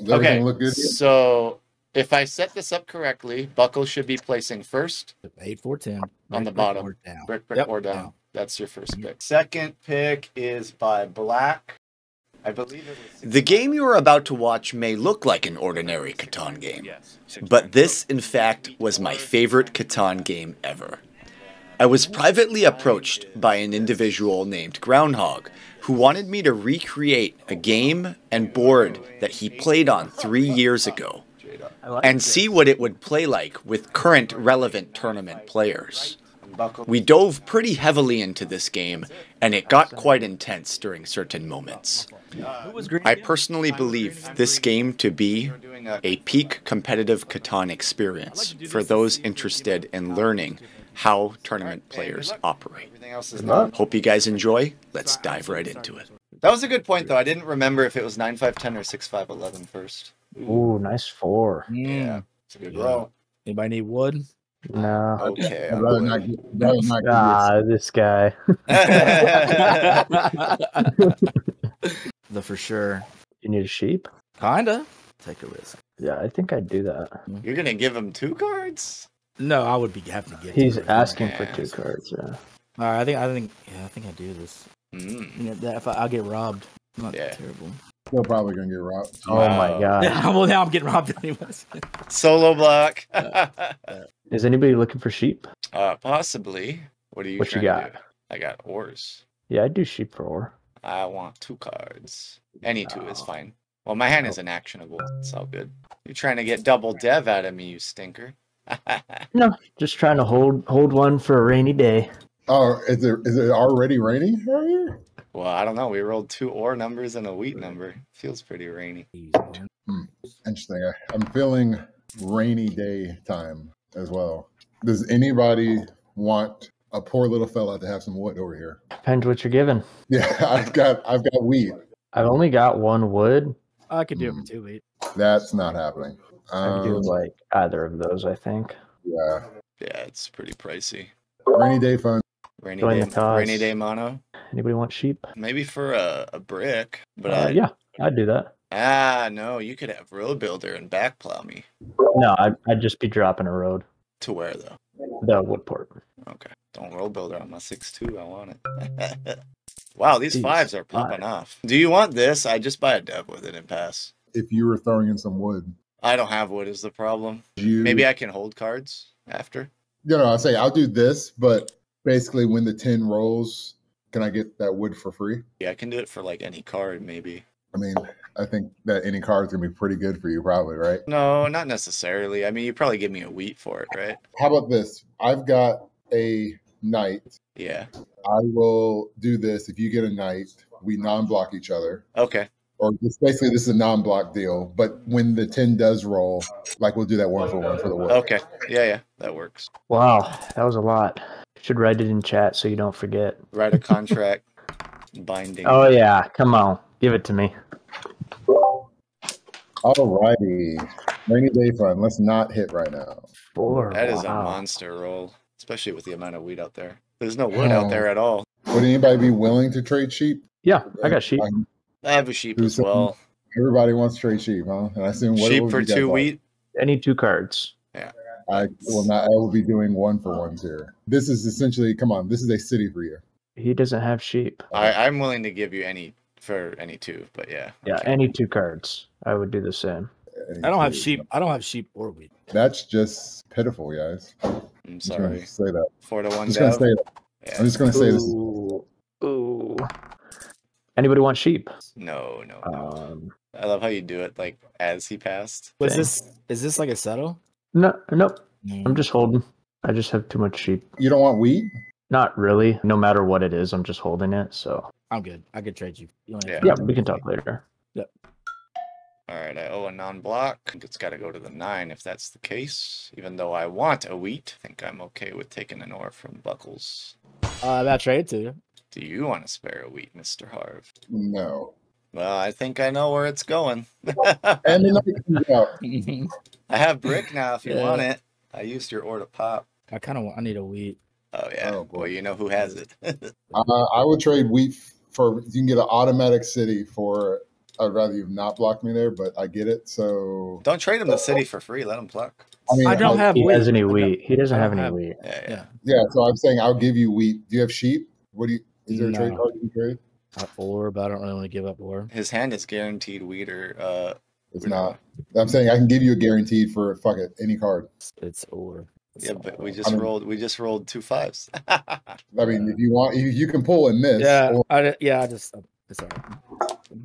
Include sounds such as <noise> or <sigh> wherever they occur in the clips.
Does everything Okay, look good? so if I set this up correctly, Buckle should be placing first, Eight, four, ten. On the Brick, brick, bottom. or down. brick, brick, Yep, or down. down. That's your first mm-hmm. pick. Second pick is by Black. I believe it was. The game you are about to watch may look like an ordinary Catan game, Yes. but this, in fact, was my favorite Catan game ever. I was privately approached by an individual named Groundhog who wanted me to recreate a game and board that he played on three years ago and see what it would play like with current relevant tournament players. We dove pretty heavily into this game, and it got quite intense during certain moments. I personally believe this game to be a a peak competitive Catan experience for those interested in learning how tournament players operate. Everything else is not. Hope you guys enjoy. Let's dive right into it. That was a good point, though. I didn't remember if it was 9 5 10 or 6 5 11 first. Ooh, nice four. Yeah. It's a good Yeah. roll. Anybody need wood? No. Okay. I'd I'm rather not, rather not give Ah, this guy. <laughs> <laughs> the for sure. You need a sheep? Kinda. Take a risk. Yeah, I think I'd do that. You're going to give him two cards? No, I would be have to get. He's to it. asking for two cards. Yeah. All right, I think I think yeah, I think I do this. Mm. You know, that if I, I'll get robbed, not Yeah. terrible. Still probably gonna get robbed. Oh my god. <laughs> well, now I'm getting robbed anyways. Solo block. <laughs> Is anybody looking for sheep? uh, possibly. What are you What you trying to got? do? I got ores. Yeah, I'd do sheep for ore. I want two cards. Any two is fine. Well, my hand isn't actionable. It's all good. You're trying to get double dev out of me, you stinker. No, just trying to hold hold one for a rainy day. Oh, is it is it already raining out here? well, I don't know. We rolled two ore numbers and a wheat number. Feels pretty rainy. Easy, man. Interesting. I, I'm feeling rainy day time as well. Does anybody want a poor little fella to have some wood over here? Depends what you're given. Yeah, <laughs> I've got I've got wheat. I've only got one wood. I could do it Hmm. for two wheat. That's not happening. I could do Um, like either of those, I think. yeah, Yeah, it's pretty pricey. rainy day fun. Rainy Join day, rainy day mono. Anybody want sheep? Maybe for a, a brick, but Uh, I, yeah, I'd do that. ah no, you could have road builder and backplow me. No, I'd, I'd just be dropping a road. To where though? The woodport. Okay, don't road builder on my six two. I want it. <laughs> wow, these Jeez, fives are popping off. Do you want this? I just buy a dev with it and pass. If you were throwing in some wood, I don't have wood is the problem. you Maybe I can hold cards after. you know I say I'll do this, but basically when the ten rolls, can I get that wood for free? Yeah, I can do it for like any card, maybe. I mean, I think that any card's gonna be pretty good for you, probably, right? No, not necessarily. I mean, you probably give me a wheat for it, right? How about this? I've got a knight. Yeah. I will do this. If you get a knight, we non-block each other. Okay. Or just basically this is a non-block deal. But when the 10 does roll, like we'll do that one for one for the wood. Okay. Yeah, yeah, that works. Wow, that was a lot. Should write it in chat so you don't forget. Write a contract <laughs> binding. Oh yeah, come on, give it to me. Alrighty. Rainy day fun. Let's not hit right now. Four. That is a monster roll, especially with the amount of wheat out there. There's no wood out Oh. there at all. Would anybody be willing to trade sheep? Yeah, I got sheep. Um, I have a sheep as well. Everybody wants to trade sheep, huh? And I assume what Sheep what for would you two like? wheat. I need two cards. Yeah. I will not. I will be doing one for ones here. This is essentially. Come on, this is a city for you. He doesn't have sheep. I, I'm willing to give you any for any two, but yeah. Yeah, okay. any two cards. I would do the same. I don't have sheep. I don't have sheep or wheat. That's just pitiful, guys. I'm I'm gonna sorry. say that. Four to I'm one just gonna say that. Yeah. I'm just gonna say this. Ooh. Ooh. Anybody want sheep? No, no, no. Um, I love how you do it like as he passed. Was this is this like a settle? no, nope. Mm. I'm just holding. I just have too much sheep. You don't want wheat? Not really. No matter what it is, I'm just holding it. So I'm good. I could trade you. you Yeah. yeah, we can talk later. Yep. All right, I owe a non-block. I think it's got to go to the nine if that's the case. Even though I want a wheat, I think I'm okay with taking an ore from Buckles. Uh, that trade to you. Do you want to spare a wheat, Mister Harv? No. Well, I think I know where it's going. And the knight comes out. <laughs> I have brick now if you Yeah. want it. I used your ore to pop. I kind of want. I need a wheat. Oh yeah. Oh, boy. you know who has it. <laughs> Uh, I would trade wheat for. You can get an automatic city for I'd rather you not block me there, but I get it. So Don't trade him the city for free. Let him pluck. I mean, I don't like, have He wheat. has any I wheat. He doesn't have any wheat. Yeah, yeah. Yeah. Yeah, so I'm saying I'll give you wheat. Do you have sheep? What do you? Is there a trade No. card you can trade? Uh, Or, but I don't really want to give up ore. His hand is guaranteed weeder. or uh. It's we don't not. I'm saying I can give you a guaranteed for fuck it any card. It's, it's or. It's Yeah, but we or. just mean- rolled. We just rolled two fives. <laughs> I mean, if you want, you, you can pull and miss. Yeah, or I, yeah, I just. uh, It's.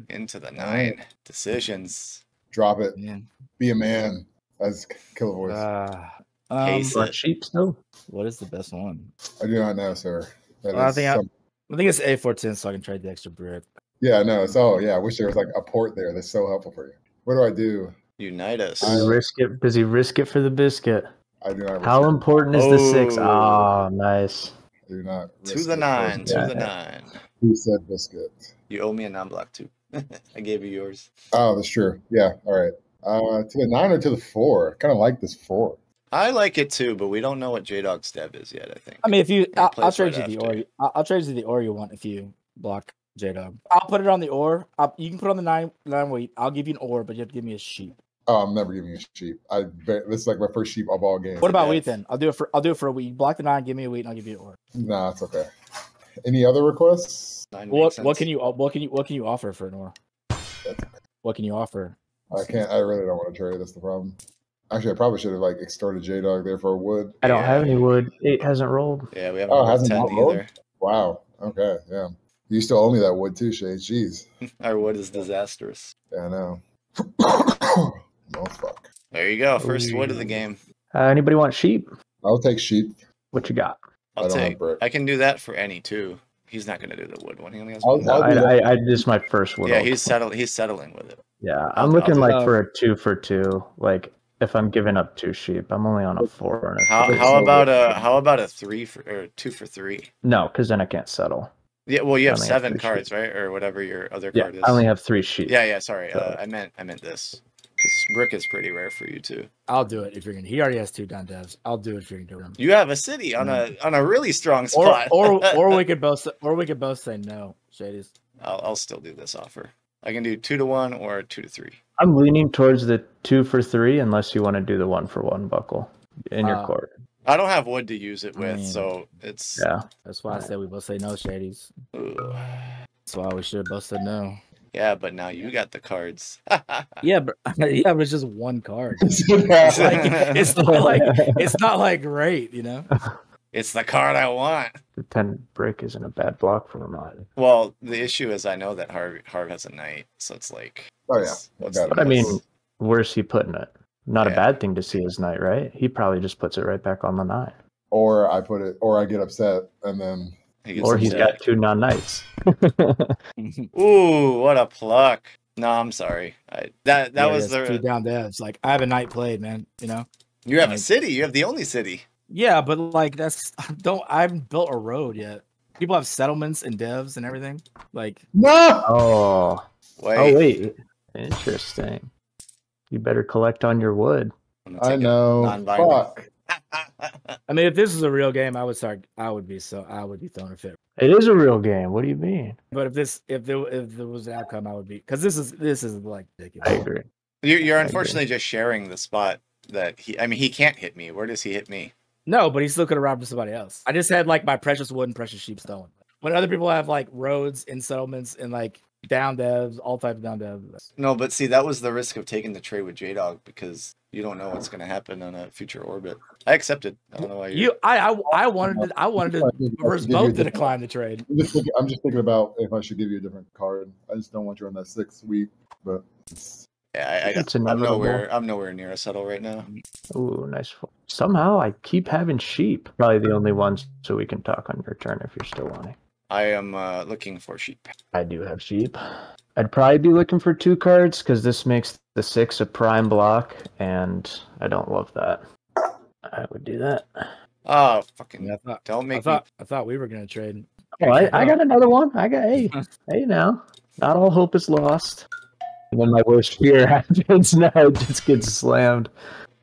Into the nine decisions. drop it. Man. Be a man. As Killer Voice. Uh, um, Pace Want sheep still? what is the best one? I do not know, sir. That Well, I think some- I think it's A410, so I can trade the extra brick. yeah, I know. So yeah, I wish there was like a port there that's so helpful for you. What do I do? Unite us. Does he risk it? Does he risk it for the biscuit? I do not. How risk important is the six? Oh. Ah, nice. it. I do not. to risk the it. nine. To Yeah. the nine. Who said biscuit? You owe me a non-block too. <laughs> I gave you yours. Oh, that's true. Yeah. All right. Uh, to the nine or to the four? Kind of like this four. I like it too, but we don't know what J Dog's step is yet. I think. I mean, if you, I'll, play I'll trade right you the after. or. I'll, I'll trade you the ore you want if you block J Dog. I'll put it on the ore. I'll, you can put on the nine nine weight. I'll give you an ore, but you have to give me a sheep. Oh, I'm never giving you a sheep. I bet this is like my first sheep of all games. What about Yeah. wheat then? I'll do it for I'll do it for a week. Block the nine, give me a wheat, and I'll give you an ore. Nah, it's okay. Any other requests? What what can you what can you what can you offer for an ore? That's What can you offer? I can't. I really don't want to trade. That's the problem. Actually, I probably should have like extorted J Dog there for a wood. I don't Yeah. have any wood. It hasn't rolled. Yeah, we haven't Oh, rolled hasn't ten not rolled? either. Wow. Okay. Yeah. You still owe me that wood too, Shade. Jeez. <laughs> Our wood is disastrous. Yeah, I know. <coughs> oh fuck. There you go. First wood of the game. Uh, anybody want sheep? I'll take sheep. What you got? I'll I don't take. brick. I can do that for any too. He's not gonna do the wood one. He only has one. I'll I, do that. I, I, this is my first wood. yeah, he's settled. He's settling with it. Yeah, I'll- I'm I'll looking do like that. for a two for two. Like if I'm giving up two sheep, I'm only on a four and a How how about a how about a three for or two for three? No, because then I can't settle. Yeah, well you have only have seven three cards, right, or whatever your other Yeah, card is. I only have three sheep. Yeah, yeah. Sorry, uh, I meant I meant this because brick is pretty rare for you too. I'll do it if you're gonna. He already has two down devs. I'll do it if you're gonna do him. You have a city on a on a really strong Ore spot. or or we <laughs> could both or we could both say no. Shadies. I'll, I'll still do this offer. I can do two to one or two to three. I'm leaning towards the two for three, unless you want to do the one for one buckle in your Uh, court. I don't have wood to use it I with, mean- so it's Yeah, That's why I said we both say no, Shadies. Ugh. That's why we should have both said no. yeah. But now you got the cards. <laughs> Yeah, but <laughs> yeah, but it's just one card. <laughs> It's It's like it's not like it's not like great, you know. It's the card I want. the ten brick isn't a bad block for Vermont. Well, the issue is I know that Harv Harv has a knight, so it's like. Oh yeah. what's- what's got the it. But I mean, where's he putting it? Not Yeah. a bad thing to see his knight, right? He probably just puts it right back on the nine. Or I put it, or I get upset, and then He gets Or he's upset. got two non knights. <laughs> Ooh, what a pluck! No, I'm sorry. I, that that Yeah, was the. down devs. Like I have a knight played, man. You know. You have a city. You have the only city. Yeah, but like that's <laughs> don't I haven't built a road yet. People have settlements and devs and everything. Like no. oh, oh Wait. oh wait, interesting. You better collect on your wood. I'm I gonna take a know. Fuck. <laughs> I mean, if this is a real game, I would start. I would be so. I would be throwing a fit. It is a real game. What do you mean? But if this, if there, if there was an outcome, I would be because this is this is like ridiculous. I agree. You're, you're I agree. unfortunately just sharing the spot that he. I mean, he can't hit me. Where does he hit me? No, but he still could have robbed somebody else. I just had like my precious wood and precious sheep stolen. When other people have like roads and settlements and like down devs, all types of down devs. No, but see, that was the risk of taking the trade with J Dog because you don't know what's going to happen on a future orbit. I accepted. I don't know why you. You, I, I, I wanted, to, I wanted to I reverse should give you a both to decline the trade. I'm just, thinking, I'm just thinking about if I should give you a different card. I just don't want you on that sixth week, but it's, Yeah, I, I, It's I'm nowhere. I'm nowhere near a settle right now. Ooh, nice. Somehow I keep having sheep. Probably the only ones, so we can talk on your turn if you're still wanting. I am uh, looking for sheep. I do have sheep. I'd probably be looking for two cards because this makes the six a prime block, and I don't love that. I would do that. Oh, fucking! Yeah, I thought, Don't I make thought, I thought we were gonna trade. Oh, I, I got another one. I got hey, <laughs> hey now. Not all hope is lost. And then my worst fear <laughs> happens. Now it just gets slammed.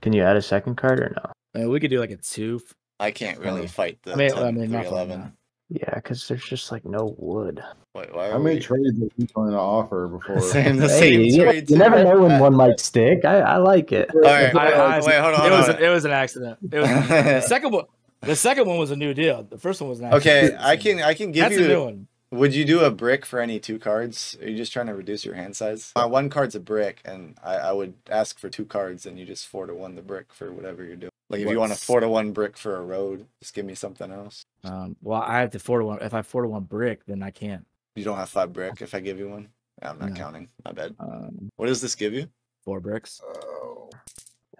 Can you add a second card or no? I mean, we could do like a two. I can't really fight the I mean, 10, I mean, not 311. that. Yeah, because there's just like no wood. Wait, why How many we... trades are you trying to offer before? <laughs> Same, the Hey, same you, trade you never know when one might stick. I, I like it. All right, I- I- wait, hold on. it hold was on. it was an accident. It was <laughs> the second one. The second one was a new deal. The first one was an accident. Okay, I can I can give That's a new you. one. Would you do a brick for any two cards? Are you just trying to reduce your hand size? Uh, one card's a brick, and I, I would ask for two cards, and you just four to one the brick for whatever you're doing. Like if you want a four to one brick for a road, just give me something else. Um, well, I have to four to one. If I four to one brick, then I can't. You don't have five brick. If I give you one, Yeah, I'm not No. counting. My bad. Um, What does this give you? four bricks. Oh.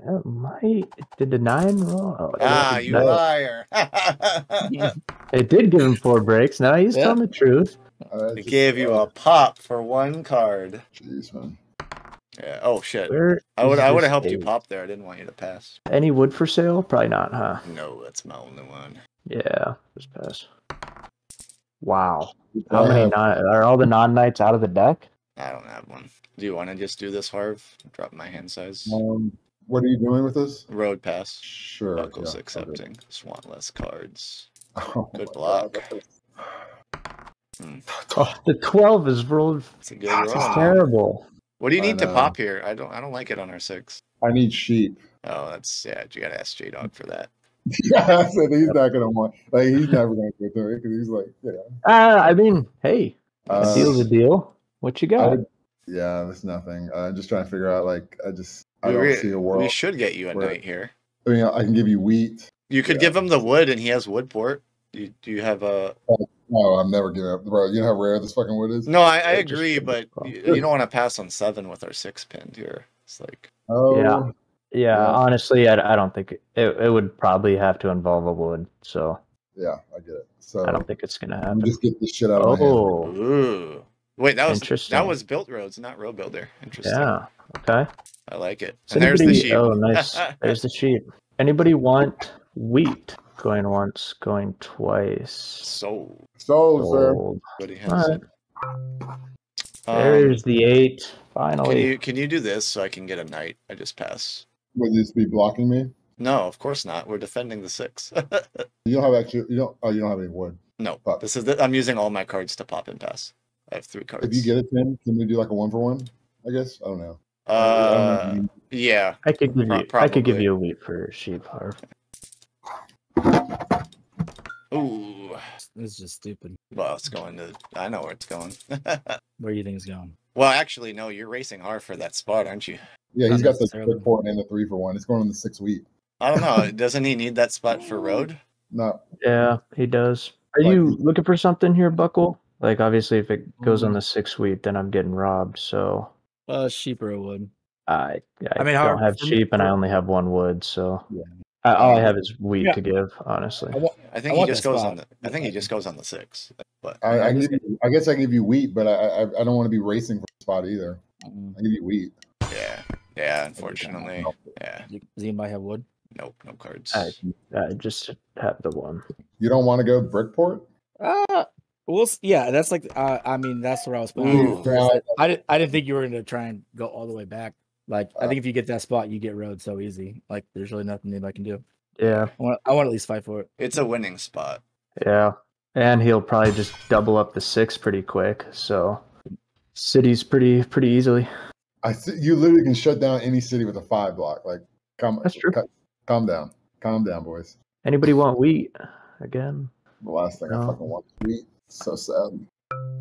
That might did the nine roll? Oh, Ah, it- you no. liar! <laughs> It did give him four breaks. No, he's Yeah. telling the truth. Uh, it gave you a pop for one card. Jeez, man. Yeah. Oh shit. Where I would I would have helped you pop there. I didn't want you to pass. Any wood for sale? Probably not, huh? No, that's my only one. Yeah, just pass. Wow. I How many have- non- are all the non knights out of the deck? I don't have one. Do you want to just do this, Harv? Drop my hand size. Um, what are you doing with this? Road pass. Sure. Buckles yeah, accepting. Just want less cards. Oh Good my block. God, <sighs> Oh, the twelve is rolled. It's a good That's It's terrible. What do you need to pop here? I don't I don't like it on our six. I need sheep. Oh, that's yeah. You gotta ask J Dog for that. <laughs> Yeah, I said he's not gonna want. Like he's never gonna go through it because he's like, yeah. Uh, I mean, hey, a Uh, deal's a deal. What you got? would- yeah, that's nothing. I'm just trying to figure out. Like, I just I We don't see a world. We should get you a where- knight here. I mean, I can give you wheat. You could Yeah. give him the wood, and he has wood port. Do you, do you have a? Oh, no, I'm never giving up, bro. You know how rare this fucking wood is. No, I, I Yeah, just agree, but it you, you don't want to pass on seven with our six pinned here. It's like Oh, Yeah. yeah, yeah. honestly, I, I don't think it, it, it would probably have to involve a wood. So yeah, I get it. So I don't think it's gonna let happen. just get this shit out of my hand. Oh, ooh. Wait, that was that was built roads, not road builder. Interesting. yeah. Okay. I like it. Does And there's the sheep. Oh, nice. <laughs> There's the sheep. Anybody want wheat? Going once, going twice. Sold. So, sir, Sold. What has. Alright. Um, There's the eight. can Finally. you can you do this so I can get a knight? I just pass. would this be blocking me? No, of course not. We're defending the six. <laughs> You don't have actually. You don't. Oh, you don't have any wood. no, Fuck. this is the, I'm using all my cards to pop and pass. I have three cards. If you get it, Tim, can we do like a one for one? I guess I don't know. I uh, don't know if you- yeah. I could give Pro- you. I could give you a wheat for sheep. Harv. Ooh. This is just stupid. Well, it's going to. I know where it's going. <laughs> Where do you think it's going? well, actually, no. You're racing hard for that spot, aren't you? yeah, Not he's got the necessarily. good four and the three for one. It's going on the six wheat. I don't know. <laughs> Doesn't he need that spot for road? No. Yeah, he does. Are Like- you looking for something here, Buckle? Like, obviously, if it goes on the six wheat, then I'm getting robbed. So Uh, sheep or a wood. I, I, I mean, don't how- have sheep, and I only have one wood. So Yeah. I, all I have is wheat Yeah. to give. Honestly, I want, I think I he just goes spot. on the. I think he just goes on the six. But I, I, I give you, I guess I give you wheat, but I I, I don't want to be racing for the spot either. Mm, I give you wheat. yeah, yeah. Unfortunately, yeah. Does anybody have wood? Nope, no cards. I, I just have the one. You don't want to go Brickport? Uh, well, s- yeah, that's like, uh, I mean, that's where I was. Ooh. First. I, I didn't, I didn't think you were going to try and go all the way back. Like, I Uh, think if you get that spot, you get road so easy. Like, there's really nothing that I can do. Yeah, I want, I want at least fight for it. It's a winning spot. yeah, and he'll probably just double up the six pretty quick. So cities pretty pretty easily. I see, you literally can shut down any city with a five block. Like, come, That's true. ca- calm down, calm down, boys. Anybody want wheat again? The last thing I No. fucking want wheat. So sad.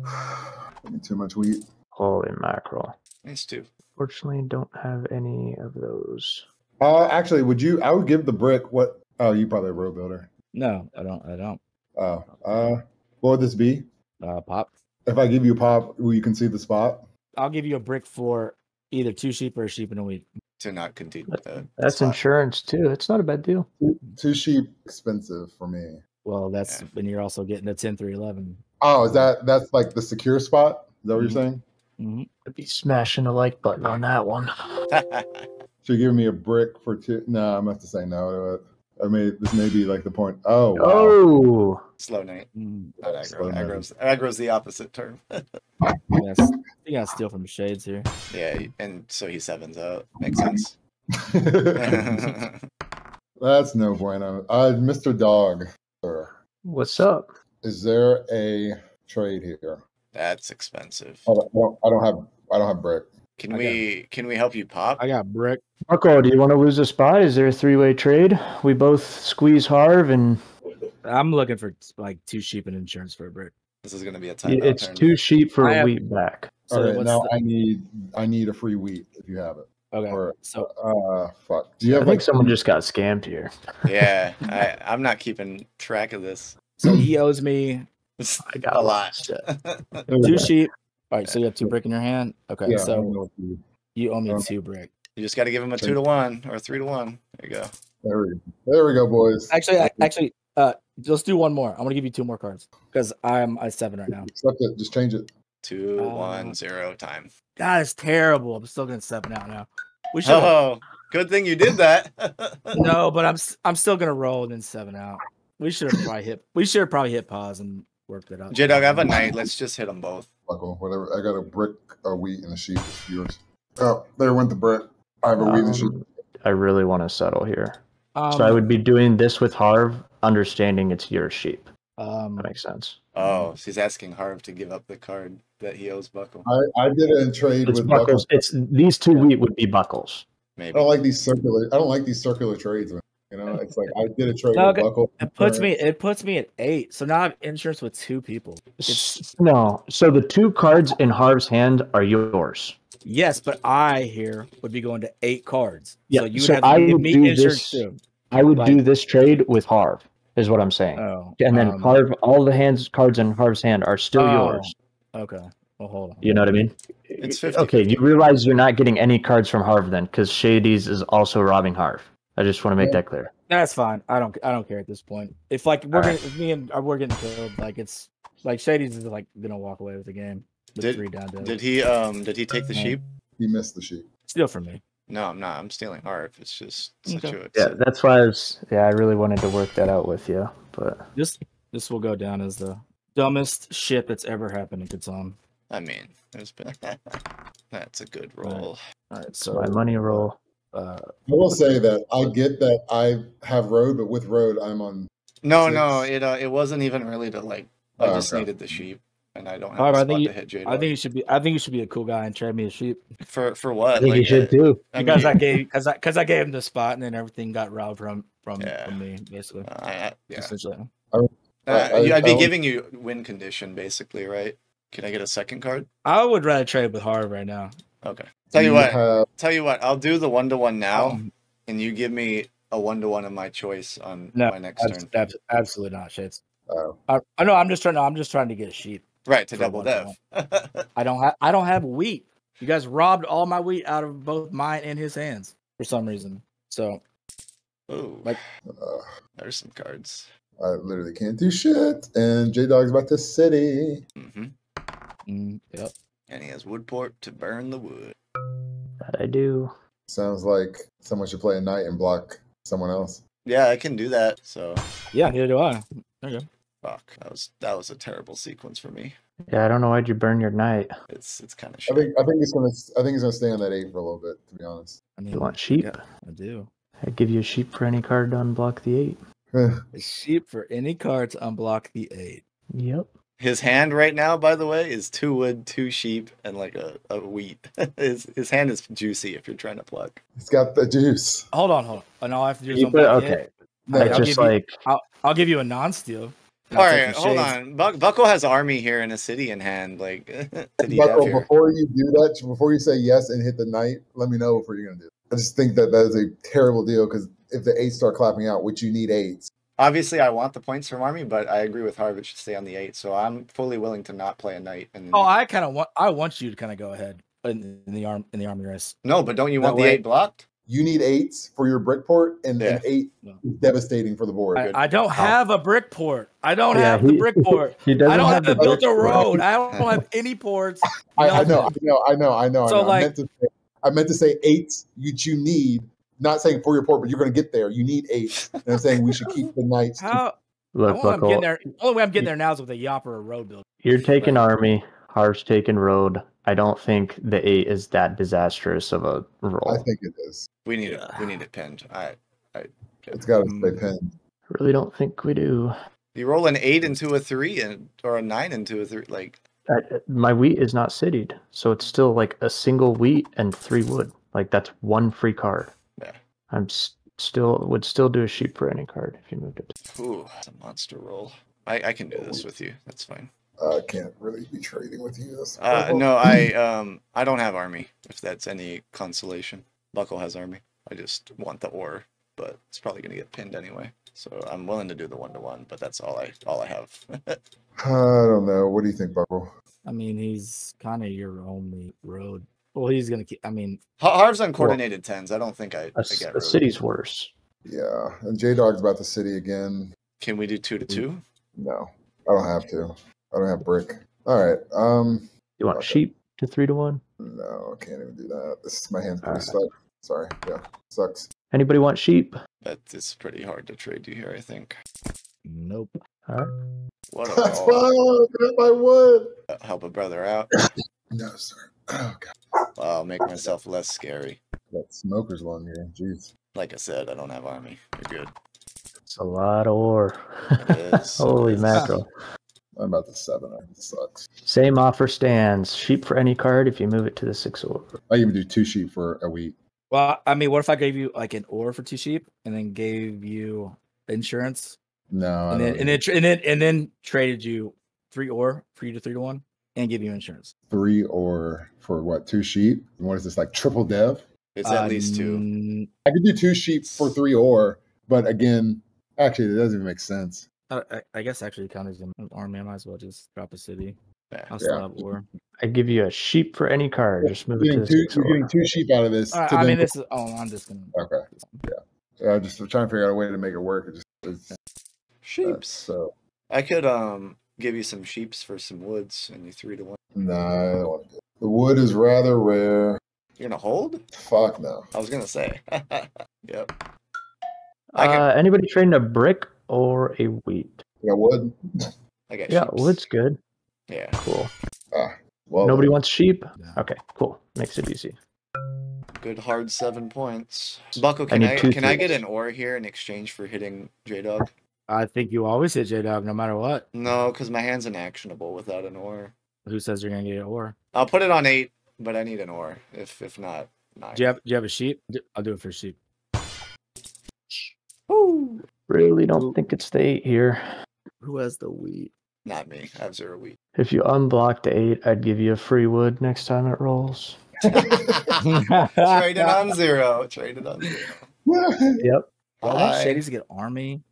<sighs> Too much wheat. Holy mackerel! Nice too. Fortunately, don't have any of those. Uh, actually, would you? I would give the brick. What? Oh, you probably a road builder. No, I don't. I don't. Oh, uh, what would this be? Uh, pop. If I give you a pop, will you concede the spot? I'll give you a brick for either two sheep or a sheep and a wheat. To not continue. Uh, That's spot. insurance too. It's not a bad deal. Two, two sheep expensive for me. Well, that's Yeah. when you're also getting a 10 through 11. Oh, is that that's like the secure spot? Is that what you're saying? hmm I'd be smashing the like button on that one. <laughs> Should you're me a brick for two? No, I'm about to say no to it. I mean, this may be like the point. Oh, wow. Oh, Slow knight. Mm, Not Slow aggro. knight. Aggro's, aggro's the opposite term. <laughs> yes. You gotta steal from shades here. yeah, and so he sevens out. Makes sense. <laughs> That's no bueno. Uh, Mr. Dog, sir. what's up? Is there a trade here? That's expensive. Oh, I don't, I don't, have. I don't have brick. Can I got- we can we help you pop? I got brick. Marco, do you want to lose a spot? Is there a three-way trade? We both squeeze Harv, and I'm looking for like two sheep and insurance for a brick. This is gonna be a timeout it's turn. two sheep for I a have- wheat back. So All right, now the- I need. I need a free wheat if you have it. Okay. Or So uh, fuck. Do you I have think like someone just got scammed here. <laughs> Yeah, I, I'm not keeping track of this. so <clears throat> he owes me I got a lot. <laughs> two sheep. All right, so you have two brick in your hand. Okay, Yeah, so don't know if you- you owe me two brick. You just got to give him a two to one or a three to one. There you go. There we, there we go, boys. Actually, I, actually, uh, let's do one more. I'm gonna give you two more cards because I'm at seven right now. Accept it. Just change it. Two, Uh, one, zero time. God, it's terrible. I'm still gonna seven out now. We should Oh, good thing you did that. <laughs> no, but I'm I'm still gonna roll and then seven out. We should have probably hit. We should have probably hit pause and worked it out. J Dog, I have a knight. Let's just hit them both. Buckle, whatever. I got a brick, a wheat, and a sheep. It's yours. Oh, there went the brick. I have a wheat and sheep. Um, I really want to settle here. Um, so I would be doing this with Harv, understanding it's your sheep. Um, That makes sense. Oh, mm-hmm. she's asking Harv to give up the card that he owes Buckle. I, I did it in trade It's with Buckle. buckles. It's these two wheat would be buckles. Maybe. I don't like these circular. I don't like these circular trades. Man. You know, it's like I did a trade No, with okay. Buckle. it puts me. It puts me at eight. So now I have insurance with two people. S- No. So the two cards in Harv's hand are yours. Yes, but I here would be going to eight cards. Yeah, so you would so have to I give would me do insurance this- too. I would do this trade with Harv, is what I'm saying. Oh, and then um, Harv, all the hands cards in Harv's hand are still Oh. yours. Okay. Well, hold on. You know what I mean? It's 50. Okay, you realize you're not getting any cards from Harv then, because Shady's is also robbing Harv. I just want to make Yeah. that clear. That's fine. I don't. I don't care at this point. If like we're Alright. getting, if me and uh, we're getting killed, like it's like Shady's is like gonna walk away with the game. With Did- three down Did he um did he take the Yeah. sheep? He missed the sheep. steal from me. No, I'm not. I'm stealing Harv. It's just such Okay. a Yeah, that's why I was. Yeah, I really wanted to work that out with you, but This this will go down as the dumbest shit that's ever happened in Catan. I mean, there's been <laughs> that's a good roll. All right, so so my money roll. uh, I will say that I get that I have road, but with road, I'm on. No, Six. no, it uh, it wasn't even really to like. I Oh, just okay. needed the sheep, and I don't have Alright, a I spot think you- to hit J I think you should be. I think you should be a cool guy and trade me a sheep for for what? I think you should uh, too. I because I gave because I because I gave him the spot and then everything got robbed from from, Yeah. from me basically. uh, I- yeah. Essentially. Uh, I- you- I'd be giving you win condition basically, right? Can I get a second card? I would rather trade with Harv right now. Okay. Tell you what. have- Tell you what. I'll do the one to one now, Um, and you give me a one to one of my choice on No, my next abs- turn. abs- absolutely not, shits. oh, I, I know. I'm just trying to. I'm just trying to get a sheep. Right to double double one dev. <laughs> I don't have. I don't have wheat. You guys robbed all my wheat out of both mine and his hands for some reason. So oh, Like- uh, there's some cards. I literally can't do shit. And J Dog's about to city. Mm-hmm. mm, yep. And he has Woodport to burn the wood. That I do. Sounds like someone should play a knight and block someone else. Yeah, I can do that. So Yeah. Neither do I. There you go. Fuck, that was that was a terrible sequence for me. Yeah, I don't know why'd you burn your knight. It's it's kind of I think I think he's gonna I think he's gonna stay on that eight for a little bit. To be honest. I mean, You want sheep? yeah, I do. I give you a sheep for any card to unblock the eight. <laughs> A sheep for any card to unblock the eight. Yep. His hand right now, by the way, is two wood, two sheep, and like a, a wheat. <laughs> his his hand is juicy if you're trying to pluck. he's got the juice. Hold on, hold on. Oh, and all I have to do is unblock okay. it. No, Hey, I I'll just give you- like I'll, I'll give you a non-steal. And All I'll right, take the hold shades. on. Buck, Bucko has army here and a city in hand. Like, did he have Buckle, before you do that, before you say yes and hit the knight, let me know before you're gonna do. I just think that that is a terrible deal because if the eights start clapping out, which you need eights, Obviously, I want the points from army, but I agree with Harv. It should stay on the eight. So I'm fully willing to not play a knight. And Oh, I kind of want. I want you to kind of go ahead in, in the arm in the army race. no, but don't you That want the way- eight blocked? You need eights for your brickport, and an eight No. is devastating for the board. I, I don't oh. have a brick port. I don't Yeah, have the he- brick port. <laughs> he doesn't I don't have, the the built a brick for it. road. I <laughs> don't have any ports. I, I know, I know, I know, I know. I, So, know. I, like- meant to say, I meant to say eights, which you need. Not saying for your port, but you're going to get there. You need eight. And I'm saying we should keep the knights. How? The look, only way I'm Buckle. getting there. the Only way I'm getting there now is with a yop or road build. You're taking army. Harv's taken road. I don't think the eight is that disastrous of a roll. I think it is. We need it. We need it pinned. I It's got to stay Mm. pinned. Really don't think we do. You roll an eight into a three and or a nine into a three. Like I, my wheat is not citied, so it's still like a single wheat and three wood. Like that's one free card. Yeah. I'm s- still would still do a sheep for any card if you moved it. ooh, it's a monster roll. I, I can do this with you. That's fine. I can't really be trading with you. That's the Uh, no, <laughs> I um I don't have army. If that's any consolation, Buckle has army. I just want the ore, but it's probably gonna get pinned anyway. So I'm willing to do the one to one, but that's all I all I have. <laughs> I don't know. What do you think, Buckle? I mean, he's kind of your only road. Well, he's gonna keep. I mean, Harv's on coordinated tens. I don't think I, A, I s- get a road. city's worse. Yeah, and J Dog's about the city again. Can we do two to two? No, I don't have to. I don't have brick. All right. Um, You want Okay. sheep to three to one? no, I can't even do that. This is my hand's pretty Alright. stuck. Sorry. Yeah, sucks. Anybody want sheep? That is pretty hard to trade you here. I think. nope. All right. What a <laughs> That's roll. fine. Got my wood. Help a brother out. <coughs> No, sir. Oh god, I'll make myself less scary. that smoker's lung here. Jeez. Like I said, I don't have army. You're good. It's a lot of ore. It is, <laughs> Holy is. mackerel. <laughs> I'm about to seven. It sucks. Same offer stands. Sheep for any card if you move it to the six ore I even do two sheep for a week. Well, I mean, what if I gave you like an ore for two sheep, and then gave you insurance, No, I and then and then and then and then traded you three ore for you to three to one, and give you insurance? three ore for what? Two sheep. And what is this like triple dev? It's at Uh, least two. I could do two sheep for three or, but again, actually, it doesn't even make sense. I, I- I guess actually counters them army. I might as well just drop a city. Yeah. I'll still Yeah. have ore. I give you a sheep for any card. Just move it You're to the two, six you're getting or. two sheep out of this. Right, I mean, this is. Oh, I'm just gonna. Okay. Yeah, I'm just trying to figure out a way to make it work. It just it's, Sheeps. so I could um give you some sheeps for some woods and you three to one. nah, I don't want to do it. The wood is rather rare. You're gonna hold? Fuck no. I was gonna say. <laughs> yep. I can- Uh, anybody trading a brick or a wheat? Yeah, wood? I got Yeah, sheeps. wood's good. Yeah. Cool. Ah, well, Nobody wants sheep? No. Okay, cool. Makes it easy. Good hard seven points. Bucko, can need I, two can I get an ore here in exchange for hitting J Dog? I think you always hit J Dog no matter what. No, because my hand's inactionable without an ore. Who says you're gonna get an ore? I'll put it on eight, but I need an ore. If if not, nine. Do you have Do you have a sheep? I'll do it for sheep. Really don't think it's the eight here. Who has the wheat? Not me. I have zero wheat. If you unblock the eight, I'd give you a free wood next time it rolls. <laughs> Trade it on zero. Trade it on zero. <laughs> Yep. Well, Hi. don't Shady's get army.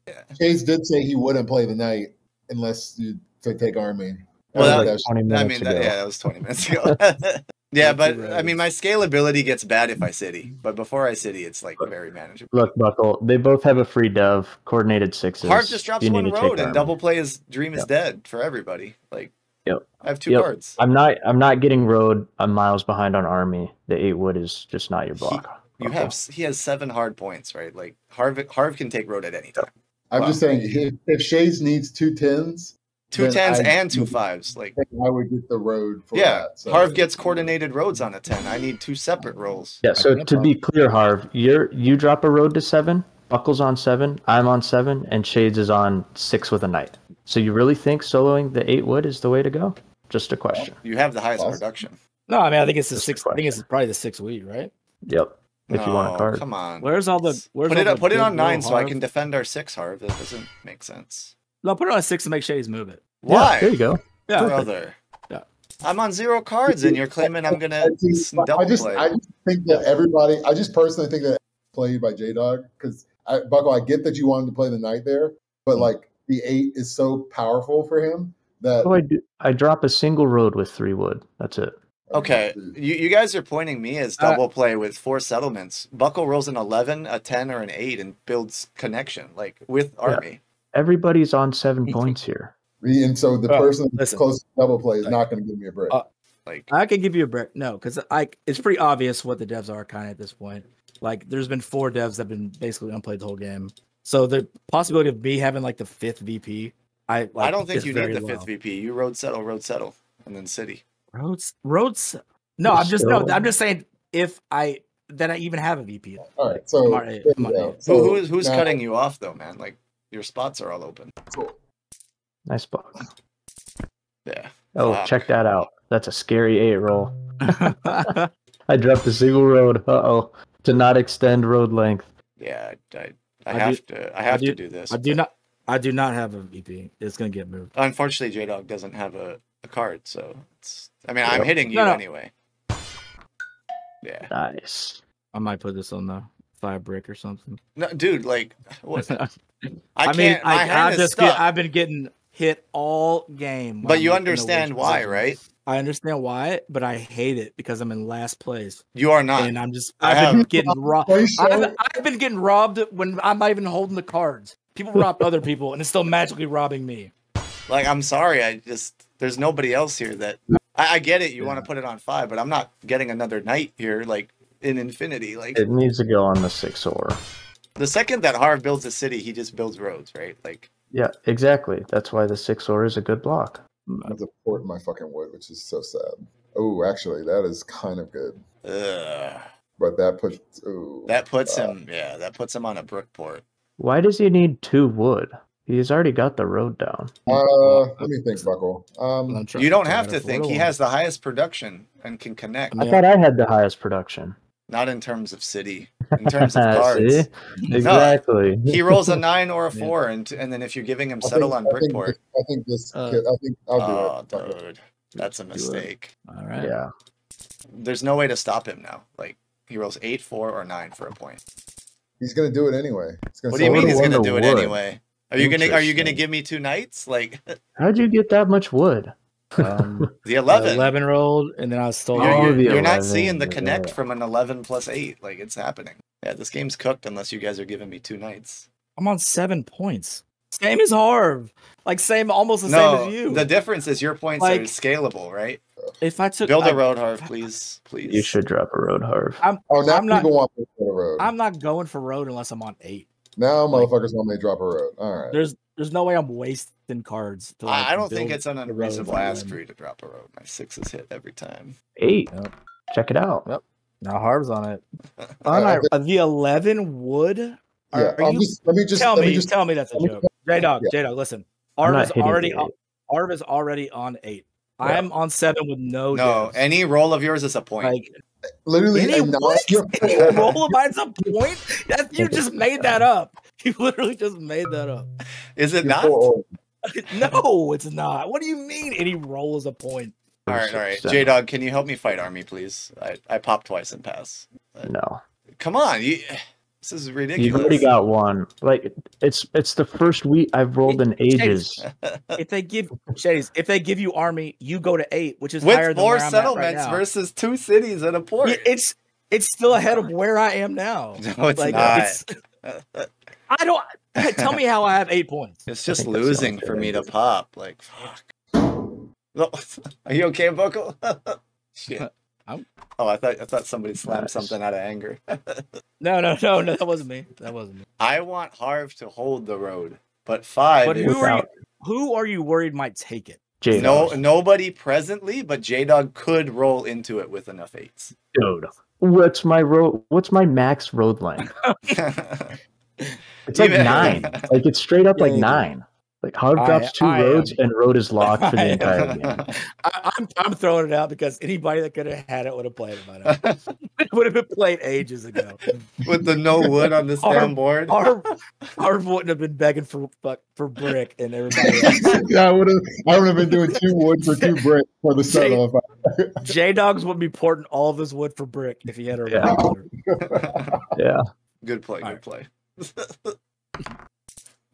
Chase did say he wouldn't play the knight unless you to take army. Well, Uh, that- that's- 20 I minutes mean, ago. that, yeah, that was 20 minutes ago. <laughs> yeah, but I mean, my scalability gets bad if I city. But before I city, it's like very manageable. Look, Buckle, they both have a free dove, coordinated sixes. Harv just drops You one need to take road and double play is Dream is Yep. dead for everybody. Like, Yep. I have two Yep. cards. I'm not. I'm not getting road. I'm miles behind on army. The eight wood is just not your He- block. You have he has seven hard points, right? Like Harv Harv can take road at any time. I'm just saying, if, if Shays needs two tens, Two Then tens I- and two fives. Like I would get the road for yeah, that. So. Harv gets coordinated roads on a ten. I need two separate rolls. Yeah. So to be clear, Harv, you're you drop a road to seven. Buckle's on seven. I'm on seven, and Shades is on six with a knight. So you really think soloing the eight wood is the way to go? Just a question. You have the highest Awesome. production. No, I mean I think it's the Just six. I think it's probably the six wheat, right? Yep. If you want a card. come on. Where's all the? Where's put all it up, the put it on nine roll so I can defend our six Harv. That doesn't make sense. No, put it on six to make Shady's move it. Why, There you go. Yeah. brother? Yeah. I'm on zero cards, and you're claiming I'm gonna I, see, double just, play. I just think that everybody. I just personally think that played by J Dog because Buckle. I get that you wanted to play the knight there, but Mm. like the eight is so powerful for him that Oh, I do. I drop a single road with three wood. That's it. Okay, you, you guys are pointing me as Uh, double play with four settlements. Buckle rolls an 11, a 10, or an 8 and builds connection, like with Yeah. army. Everybody's on seven points here. And so the Oh, person listen. close to double play is not going to give me a break. Uh, Like, I could give you a break. No, because I it's pretty obvious what the devs are kind of at this point. Like, there's been four devs that have been basically unplayed the whole game. So the possibility of me having like the fifth VP, I like, I don't think you need the low. fifth VP. You road settle, road settle, and then city. roads. Roads. No, You're I'm just no. I'm just saying if I then I even have a VP. All right, so, Come on, there come you on, go. Nate. So who's who's now- cutting you off though, man? Like your spots are all open. Cool. Nice buck. Yeah. Oh, Fuck. check that out. That's a scary eight roll. <laughs> <laughs> I dropped a single road. Uh oh. To not extend road length. Yeah. I, I, I, I do- have to. I have do- to do this. I do not. I do not have a VP. It's gonna get moved. Unfortunately, J Dog doesn't have a, a card, so it's. I mean, I'm hitting you No, no. anyway. Yeah. Nice. I might put this on the fire brick or something. No, dude. Like, what? <laughs> I, I, can't. mean, my I, hand I is just stuck. get, I've been getting hit all game. when but I'm, you like, in the understand why, position. right? I understand why, but I hate it because I'm in last place You are not. and I'm just I I've been have- getting robbed. Play? I've, I've been getting robbed when I'm not even holding the cards. People robbed <laughs> other people, and it's still magically robbing me. Like, I'm sorry. I just there's nobody else here that I, I get it. You want to put it on five, but I'm not getting another knight here. Like in infinity. Like It needs to go on the six or. The second that Harv builds a city, he just builds roads, right? Like Yeah, exactly. That's why the six ore is a good block. I have to port my fucking wood, which is so sad. Oh, actually, that is kind of good. ugh. But that puts ooh, that puts uh, him. Yeah, that puts him on a brick port. Why does he need two wood? He's already got the road down. Uh, let me think, Buckle. Um, You don't have to think. He has the highest production and can connect. I Yeah. thought I had the highest production. Not in terms of city, in terms of <laughs> See? cards. Exactly. He rolls a nine or a Yeah. four, and and then if you're giving him settle think- on I think brickport, this- I think, this, uh, I think I'll do oh, it. Fuck dude, that's a mistake. All right. yeah. There's no way to stop him now. Like he rolls eight, four, or nine for a point. He's gonna do it anyway. He's gonna What do you mean he's gonna do it wood. anyway? Are you gonna Are you gonna give me two knights? Like <laughs> How'd you get that much wood? Um, <laughs> the eleven. 11 rolled, and then I stole. You're, Oh, you're, you're not seeing the yeah. connect from an 11 plus 8. Like, it's happening. Yeah, this game's cooked unless you guys are giving me two knights. I'm on seven points. Same as Harv. Like same, almost the no, same as you. the difference is your points Like- are scalable, right? if I took, Build I, a road, Harv, please. Please. You should drop a road harv. I'm, Oh, now I'm not. people want to go to road. I'm not going for road unless I'm on eight. Now like- motherfuckers want me to drop a road. All right. There's, there's no way I'm wasting cards. To, like, I, I don't think it's an unreasonable ask for you to drop a road. My six is hit every time. Eight. Yep. Check it out. Yep. Now Harv's on it. I On I, think- the 11 wood. yeah. Are I'll you just, let me just tell let me, me just tell me that's a joke. J Dog, Yeah. J Dog, listen. I'm Arv is already on, eight. Arv is already on eight. Yeah. I'm on seven with no. No, divs. any roll of yours is a point. like literally any, a nine- what? <laughs> Any roll of mine's a point. That you <laughs> just made that up. <laughs> You literally just made that up. is it you're not? full All of- No, it's not. What do you mean? Any roll is a point? All right, all right. J Dog, can you help me fight Army, please? I, I pop twice and pass. No. Come on. You, this is ridiculous. You've already got one. Like it's it's the first week I've rolled in ages. <laughs> If they give Shades, if they give you army, you go to eight, which is With higher than four where I'm at right settlements now. versus two cities and a port. It's it's still ahead of where I am now. <laughs> No, it's like not. it's <laughs> I don't tell me how I have eight points. It's just losing for me to pop. Like, fuck. Are you okay, Buckle? Shit. I'm- Oh, I thought I thought somebody slammed Nice. something out of anger. <laughs> No, no, no, no, that wasn't me. That wasn't me. I want Harv to hold the road, but five. But is- who are you who are you worried might take it? J no, nobody presently, but J Dog could roll into it with enough eights. dude. What's my road? What's my max road length? <laughs> It's like nine. Like it's straight up like Yeah. nine. Like hard I- drops two I roads am- and road is locked for I the am- entire game. <laughs> I, I'm I'm throwing it out because anybody that could have had it would have played it by <laughs> now. it would have been played ages ago. with the no wood on this <laughs> Harv- damn board. Harv, Harv wouldn't have been begging for fuck for brick and everybody else. yeah, I would have. I would have been doing two wood for two bricks for the Jay- settle. If I, J Dogs would be porting all of his wood for brick if he had a Yeah. regular. Yeah. good play, good Alright. play.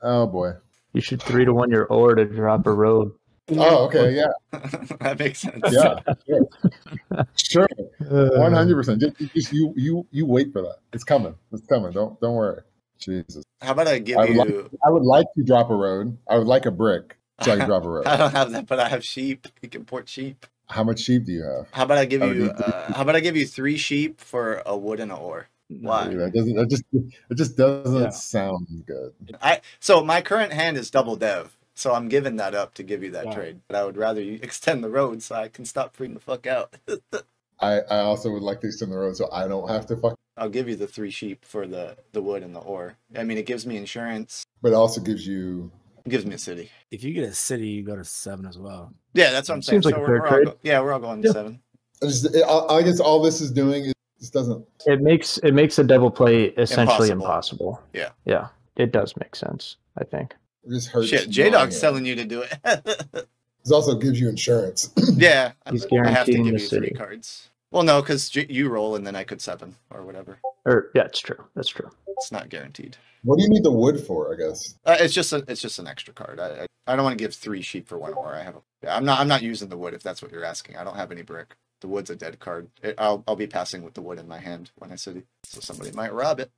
oh boy. You should three to one your ore to drop a road. Oh, okay. Yeah. <laughs> that makes sense. Yeah. Sure. Sure. Uh, One hundred percent. Just, just you, you, you wait for that. It's coming. It's coming. Don't, don't worry. Jesus. How about I give I would you? I would like to drop a road. I would like a brick so I can drop a <laughs> road. I don't have that, but I have sheep. You can port sheep. How much sheep do you have? How about I give I you? three Uh, how about I give you three sheep for a wood and a ore? Why? That doesn't. That just. It just doesn't Yeah. sound good. I so my current hand is double dev, so I'm giving that up to give you that Wow. trade. But I would rather you <laughs> extend the road so I can stop freaking the fuck out. <laughs> I, I also would like to extend the road so I don't have to fuck. I'll give you the three sheep for the the wood and the ore. I mean, it gives me insurance. But it also gives you Gives me a city. If you get a city, you go to seven as well. Yeah, that's what I'm saying. Seems like so a we're, fair we're all trade. go- yeah, we're all going to Yeah. seven. I just, it, I, I guess all this is doing is just doesn't. It makes it makes the devil play essentially Impossible. impossible. Yeah. Yeah. It does make sense, I think. It just hurts. Shit, J Dog's knowing telling you to do it. <laughs> This also gives you insurance. yeah, He's I have to guaranteeing give the you three cards. Well, no, because you roll and then I could seven or whatever. Or yeah, it's true. That's true. It's not guaranteed. what do you need the wood for? I guess. Uh, it's just a, it's just an extra card. I, I, I don't want to give three sheep for one ore. I have a, yeah, I'm not I'm not using the wood if that's what you're asking. I don't have any brick. The wood's a dead card. It, I'll I'll be passing with the wood in my hand when I city, so somebody might rob it.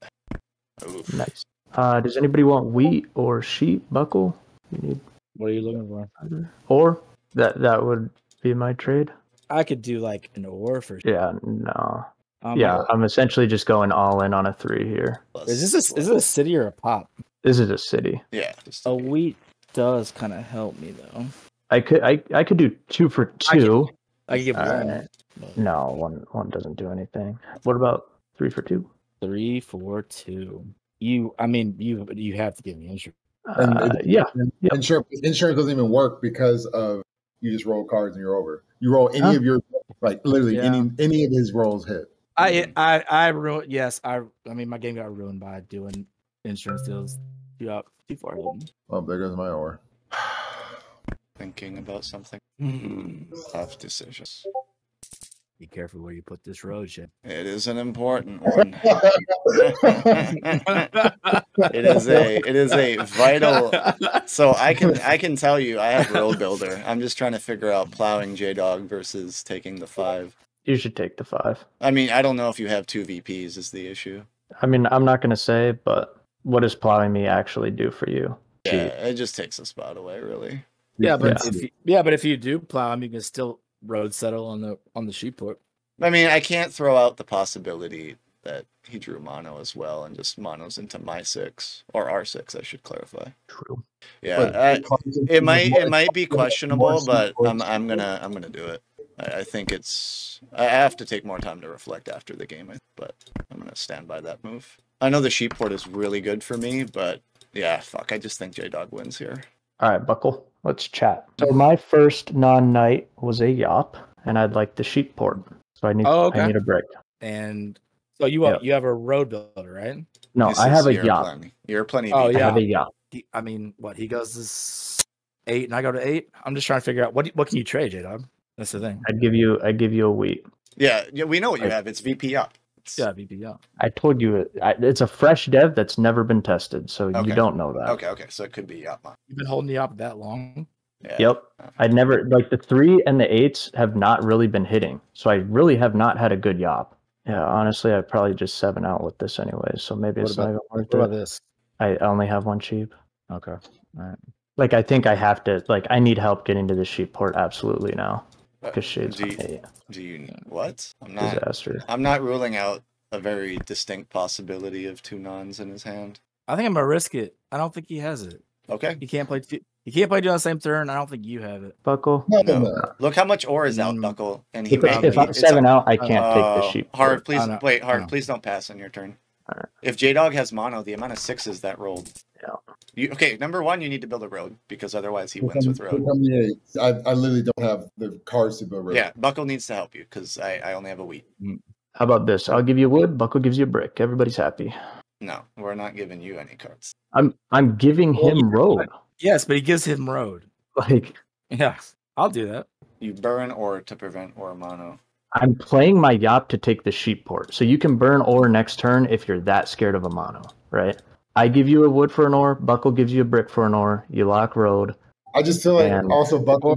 Oof. Nice. Uh, does anybody want wheat or sheep buckle? You need What are you looking for? Or that that would be my trade. I could do like an or for. Yeah, no. Um, yeah, I'm essentially just going all in on a three here. Is Plus- Is this a, is it a city or a pop? This is a city. yeah? Just A wheat does kind of help me though. I could I, I could do two for I can- two. I can give one. Alright. but No, one one doesn't do anything. What about three for two? Three, four, two. You, I mean, you you have to give me insurance. Uh, it- yeah, Yep. Insurance insurance doesn't even work because of you just roll cards and you're over. You roll any Huh? of your like literally Yeah. any any of his rolls hit. I. I I ruined. Yes, I. I mean, my game got ruined by doing insurance deals. Too up too far. hidden. Oh, there goes my ore. <sighs> thinking about something. Hmm, tough decisions. Be careful where you put this mm. road shit. It is an important one. <laughs> it is a it is a vital So I can I can tell you I have road builder. I'm just trying to figure out plowing J Dog versus taking the five. you should take the five. I mean I don't know if you have two VPs is the issue. I mean, I'm not gonna say, but what does plowing me actually do for you? Yeah, it just takes a spot away really. Yeah, but Yeah. if you, yeah, but if you do plow, I mean, you can still road settle on the on the sheep port. I mean I can't throw out the possibility that he drew mono as well and just monos into my six or R six I should clarify. True. Yeah, But I, it might it might be questionable, but. I'm I'm gonna I'm gonna do it. I, I think it's I have to take more time to reflect after the game, but I'm gonna stand by that move. I know the sheep port is really good for me, but yeah, fuck, I just think J Dog wins here. All right, Buckle, let's chat. So my first non-knight was a yop, and I'd like the sheep port. So I need Oh, okay. I need a brick. And so you have, you have a road builder, right? No, This I have a your yop. Plenty. You're plenty. Oh, I yeah. have a yop. He, I mean, what he goes is eight, and I go to eight. I'm just trying to figure out what what can you trade, J Dog. That's the thing. I'd give you I'd give you a wheat. yeah, yeah, we know what you I- have. It's VP up. It's- Yeah, VP. Yeah. I told you it, I, it's a fresh dev that's never been tested, so Okay. you don't know that. Okay, okay, so it could be up. You've been holding the op that long. Yeah. Yep. I never like the three and the eights have not really been hitting, so I really have not had a good yop. Yeah, honestly, I probably just seven out with this anyway, so maybe What it's about- not even worth What about it. this? I only have one sheep. Okay. All right. Like I think I have to like I need help getting to the sheep port absolutely now because shades do you, eight do you what? I'm not. disaster. I'm not ruling out a very distinct possibility of two nons in his hand. I think I'm gonna risk it. I don't think he has it. Okay. He can't play. Two, he can't play two on the same turn. I don't think you have it. Buckle. No, no, No. no. Look how much ore is out, Mm. Buckle, and he If, made. if I'm it's seven a- out, I can't take the Oh, sheep. Hard, please I know, wait. Hard, know. please don't pass on your turn. Alright. If J Dog has mono, the amount of sixes that rolled. Yeah. You, okay, number one, you need to build a road because otherwise he wins with road. here come the eights. I, I literally don't have the cards to build road. Yeah, Buckle needs to help you because I, I only have a wheat. Mm-hmm. How about this? I'll give you wood. Buckle gives you a brick. Everybody's happy. No, we're not giving you any cards. I'm I'm giving Well, him yeah, road. Yes, but he gives him road. Like Yeah, I'll do that. You burn ore to prevent ore mono. I'm playing my yop to take the sheep port. So you can burn ore next turn if you're that scared of a mono, right? I give you a wood for an ore, Buckle gives you a brick for an ore, you lock road. I just feel like And- also buckle.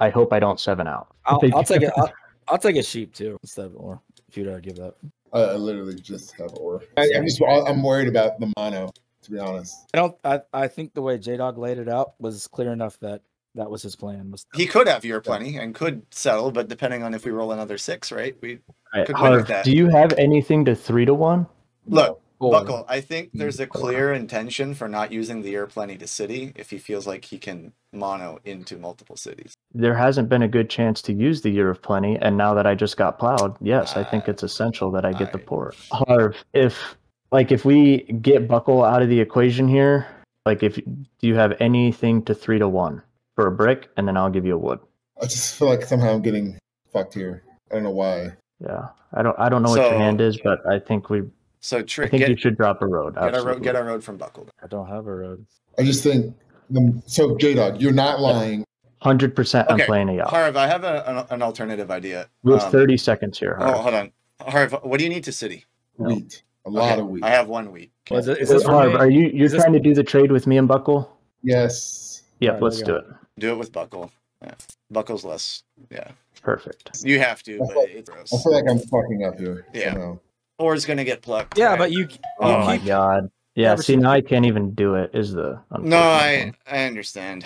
I hope I don't seven out. I'll, <laughs> I'll take it. I'll, I'll take a sheep too instead of or if you'd uh, give that. I, I literally just have ore. I, I'm just I'm worried about the mono. To be honest, I don't. I, I think the way J Dog laid it out was clear enough that that was his plan. Was He could have your plenty and could settle, but depending on if we roll another six, right? We Right, Could win with Harv, that. do you have anything to three to one? look. Or- Buckle, I think Mm, there's a clear intention for not using the air plenty to city if he feels like he can mono into multiple cities. There hasn't been a good chance to use the year of plenty, and now that I just got plowed, yes, I think Ah, it's essential that I get the port. Harv, if like if we get Buckle out of the equation here, Like, if do you have anything to three to one for a brick, and then I'll give you a wood. I just feel like somehow I'm getting fucked here. I don't know why. Yeah, I don't I don't know what your hand is, but I think we So I think get, you should drop a road. get a road get a road from Buckle. I don't have a road. I just think. Um, so J Dog, you're not lying. Hundred percent. I'm Okay, playing a yacht. Harv, I have a, an, an alternative idea. We have Um, thirty seconds here. Harv. oh, hold on. Harv, what do you need to city? No. Wheat, a lot Okay, of wheat. I have one wheat. Was it, is this Harv, are you you're Is this- trying to do the trade with me and Buckle? yes. Yep, Alright, let's do it. Do it with Buckle. Yeah. Buckle's less. Yeah. Perfect. You have to, I but feel- it's gross. I feel like I'm fucking up here. Yeah. somehow. Or it's gonna get plucked. Yeah, right? but you. Oh you Oh Oh my god. Yeah, Never see seen- now I can't even do it. Is the No, I I understand.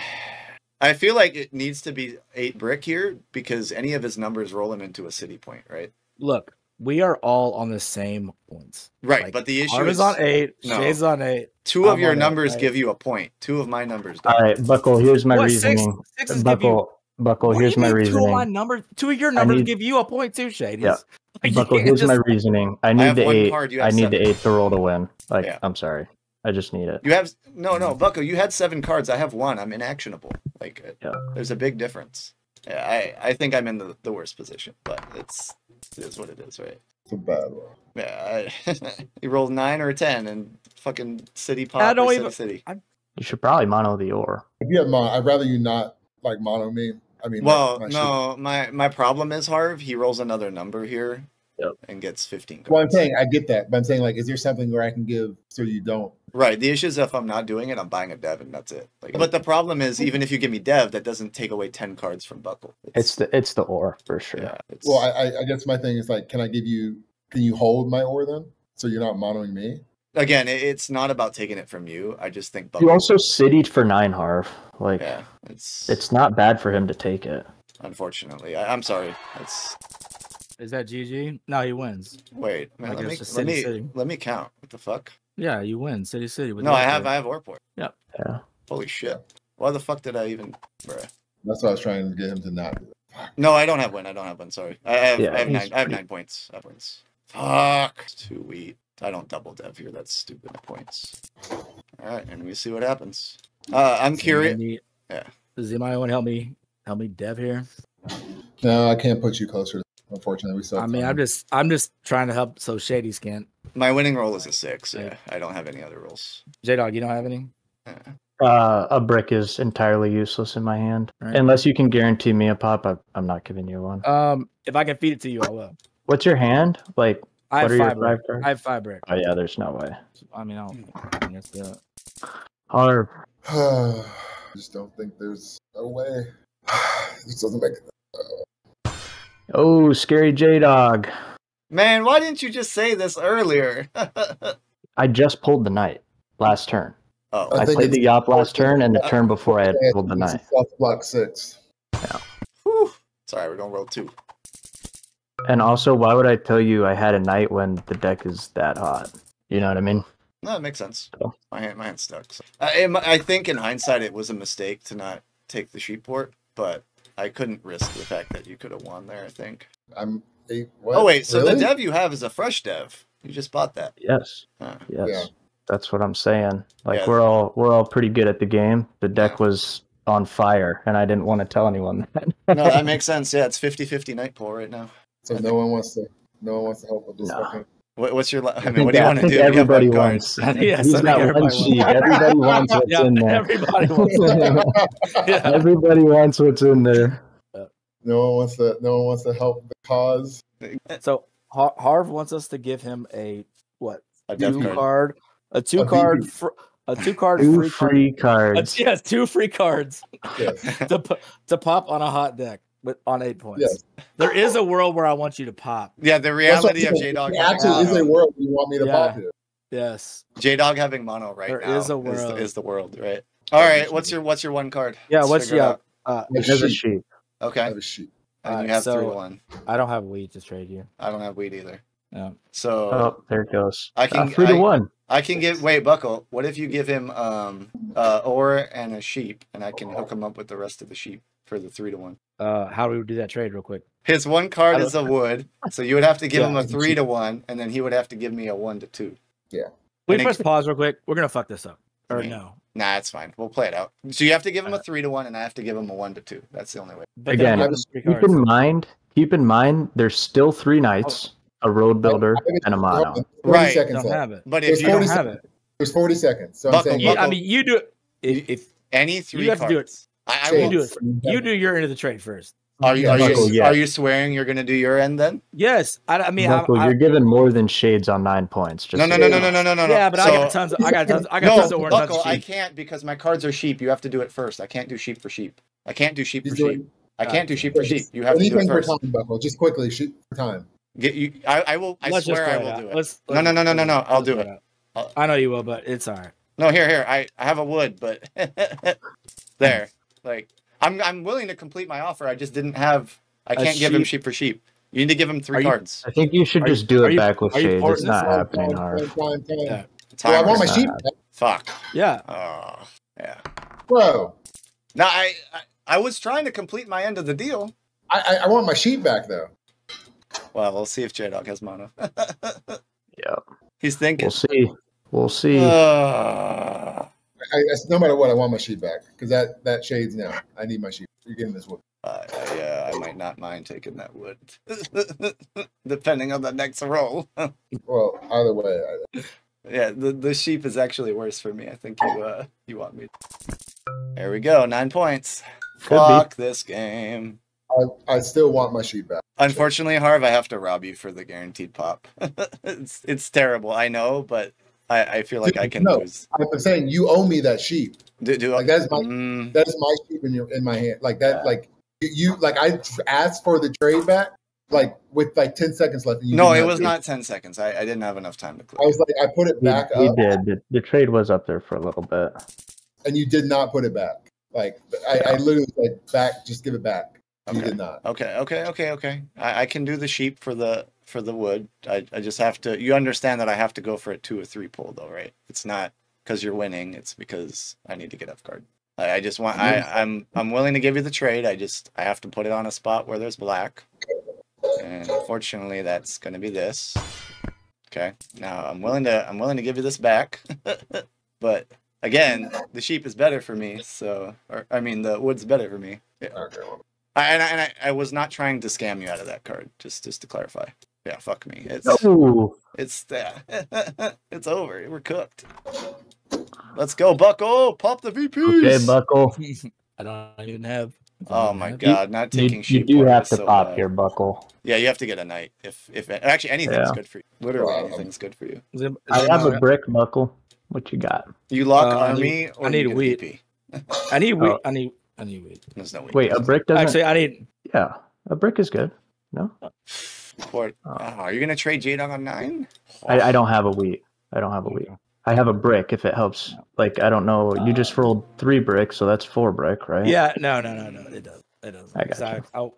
I feel like it needs to be eight brick here because any of his numbers roll him into a city point, right? Look, we are all on the same points. Right, Like, but the issue Harv is is on eight. No. Shay's on eight. two of I'm your numbers right? give you a point. Two of my numbers don't. All right, Buckle. Here's my What, six- reasoning. six is give you- Buckle. Buckle. What here's my reasoning. Two of my numbers. Two of your numbers need- give you a point too, Shade. Yeah. You <laughs> Buckle. Here's just- my reasoning. I need have the eight. card, I have need the eight to roll to win. Like Yeah. I'm sorry. I just need it. You have no, no, Bucko. You had seven cards. I have one. I'm inactionable. Like, uh, Yeah. there's a big difference. Yeah, I, I think I'm in the, the worst position, but it's it is what it is, right? It's a bad one. Yeah, I, <laughs> he rolled nine or a ten, and fucking city pop. I don't or even- city. You should probably mono the ore. If you have mono, I'd rather you not like mono me. I mean, Well, my- my shit. no, my my problem is Harv. He rolls another number here, Yep. and gets 15 cards. Well, I'm saying I get that, but I'm saying like, is there something where I can give so you don't? Right. The issue is if I'm not doing it, I'm buying a dev, and that's it. Like, but the problem is, even if you give me dev, that doesn't take away 10 cards from Buckle. It's the it's the ore for sure. yeah. Well, I, I, I guess my thing is like, can I give you? Can you hold my ore then, so you're not monoing me? Again, it's not about taking it from you. I just think Buckle. You also citied for nine Harv. Like yeah, it's it's not bad for him to take it. unfortunately. I, I'm sorry. That's Is that GG? No, he wins. wait. Man, let me guess it's let me city. let me count. What the fuck? Yeah, you win. City City. with No, I have card. I have ore port. Yeah. Holy shit! Why the fuck did I even? Bruh. That's what I was trying to get him to not. No, I don't have one. I don't have one. Sorry. I have, Yeah, I have he's nine. I have nine points. I have points. Fuck. It's too weak. I don't double dev here. That's stupid points. All right, and we see what happens. Uh, I'm curious. Yeah. Does anybody want to help me? Help me, Dev here. No, I can't put you closer. Unfortunately, we still. I mean, time. I'm just, I'm just trying to help so Shady's can't. My winning roll is a six. Yeah. Yeah, I don't have any other rolls. J Dog, you don't have any? Uh, a brick is entirely useless in my hand Right. unless you can guarantee me a pop. I, I'm not giving you one. Um, if I can feed it to you, I will. What's your hand? Like, I have five. five brick. I have five brick. Oh yeah, there's no way. I mean, I'll. I guess do it. Harv, I just don't think there's no way. <sighs> this doesn't make. <sighs> oh, scary J Dog. Man, why didn't you just say this earlier? oh, <laughs> I just pulled the knight last turn. Oh. I I, played the Yop last turn, and the turn before I had pulled the It's a knight. block six. Whew. Sorry, we're gonna roll two. And also, why would I tell you I had a knight when the deck is that hot? You know what I mean? No, it makes sense. So. My hand, my hand's stuck. So. I, I think in hindsight, it was a mistake to not take the sheep port, but I couldn't risk the fact that you could have won there. I think. I'm eight. What? Oh wait, so Really? the dev you have is a fresh dev. You just bought that. Yes. Huh. Yes. Yeah. That's what I'm saying. Like Yeah. we're all we're all pretty good at the game. The deck was on fire, and I didn't want to tell anyone <laughs> that. No, that makes sense. Yeah, it's 50-50 knight pool right now. So no one wants to. No one wants to help with this. No. fucking- What, what's your? I I mean, think what do you want to do? <laughs> Everybody one wants. Yes, He's I think got one everybody sheet. wants- Everybody wants what's yeah, in there. everybody wants. <laughs> yeah. Everybody wants what's in there. No one wants to. No one wants to help the cause. Uh, so Har- Harv wants us to give him a what? A dev Two card. card, a two A card, fr- a two card Two free, card. free A, cards. <laughs> yes, two free cards Yes. to to pop on a hot deck with on eight points. Yes. There is a world where I want you to pop. Yeah, the reality of. J Dog. Actually is a world you want me to Yeah. pop here. Yes. J Dog having mono right There now is a the, world. is the world, right? All right, what's your what's your one card? Yeah. Let's what's figure it yeah? Uh, I have a sheep. sheep. I have a sheep. and Alright, you have so- three to one. I don't have weed to trade you. I don't have weed either. Yeah. So Oh, there it goes. I I can- can three I- to one. I can give wait Buckle. What if you give him um uh ore and a sheep, and I can hook him up with the rest of the sheep for the three to one. Uh, how do we do that trade real quick? His one card is a wood, <laughs> so you would have to give Yeah. him a three to one, and then he would have to give me a one to two. Yeah. We And it- pause real quick. We're gonna fuck this up. Or Right. no? Nah, it's fine. We'll play it out. So you have to give him a three to one, and I have to give him a one to two. That's the only way. But Again, then Keep cards. in mind, keep in mind, there's still three knights, a road builder, and a mono. 40 Right. seconds don't left. have it. But There's if you You don't don't 40 have seconds. it. There's 40 seconds. So I'm Buckle, saying You, I mean, you do it. If, if any three you have to do it. Cards, I, I you will. do it, you do your end of the trade first. Are you Yeah, are you Buckle, yeah. are you swearing you're gonna do your end then? Yes, I, I mean, Buckle, I, you're giving more than shades on nine points. Just No, no, so no, no, no, no, no, no. yeah, but I got tons. Of, I got tons. I got tons <laughs> No, of orange. buckle. tons of I can't because my cards are sheep. You have to do it first. I can't do sheep for sheep. I can't do sheep He's for doing- sheep. I can't do sheep for sheep. You have to do anything it for time, Buckle. Just quickly, shoot for time. Get you. I, I will. I Let's swear I will out. do it. Let's, No, no, no, no, no, no, I'll do it. I'll- I know you will, but it's all right. No, here, here. I, I have a wood, but <laughs> there. Like I'm I'm willing to complete my offer. I just didn't have. I can't give him sheep- sheep for sheep. You need to give him three Are you- cards. I think you should Are you- just do it you- back with are you shades. It's not happening Time, hard. Yeah. Bro, I want my sheep Fuck. Yeah. Oh, yeah. Bro, Now I, I I was trying to complete my end of the deal. I, I, I want my sheep back, though. Well, we'll see if J Dog has mono. <laughs> Yeah, He's thinking. we'll see. We'll see. Uh, I, no matter what, I want my sheep back because that that shades now. I need my sheep. You're getting this wood. I, I, uh, I might not mind taking that wood, <laughs> depending on the next roll. <laughs> Well, either way, I, yeah, the, the sheep is actually worse for me. I think you uh you want me. There we go, nine points. Could be. Fuck this game. I, I still want my sheep back. Unfortunately, Harv, I have to rob you for the guaranteed pop. <laughs> it's it's terrible, I know, but I, I feel like I can No. lose. I'm saying you owe me that sheep. Do, do Like that's my Mm, that is my sheep in your in my hand. Like that. Yeah. Like you, you like I asked for the trade back. Like with like ten seconds left. And you no, it was do not ten seconds. I, I didn't have enough time to I was like, I put it back he up, did. The, the trade was up there for a little bit. and you did not put it back. Like I, I literally said, back, just give it back. You Okay. did not. Okay, okay, okay, okay. I, I can do the sheep for the for the wood. I, I just have to. You understand that I have to go for a two or three pull though, right? It's not because you're winning. It's because I need to get off guard. I, I just want. I mm-hmm. I'm I'm willing to give you the trade. I just I have to put it on a spot where there's black, and unfortunately that's going to be this. Okay. Now I'm willing to I'm willing to give you this back, <laughs> but again, the sheep is better for me. So, or I mean, the wood's better for me. Yeah. Okay. I, and I, and I, I was not trying to scam you out of that card. Just just to clarify. Yeah, fuck me. It's Ooh, it's yeah. <laughs> it's over. We're cooked. Let's go, Bucko. Pop the VPs. okay, Buckle. <laughs> I don't even have. Oh my have- god, not You, taking you sheep. do have to so pop bad. here, Buckle. Yeah, you have to get a knight. If if actually anything's Yeah. good for you. Literally Wow. anything's good for you. Is it- is I have not- a brick, Buckle. What you got? You lock Uh, I army need- or I need you get a wheat. VP. I need wheat. Oh. I need. I need wheat. There's no wheat. Wait, a brick doesn't. Actually, I need. yeah, a brick is good. No, Port. Oh. Oh, are you gonna trade J Dog on nine? I, I don't oh. have a wheat. I don't have a wheat. I have a brick if it helps. Like I don't know. You just uh. rolled three bricks, so that's four brick, right? Yeah. No. No. No. No. It does. It does. I gotcha. oh,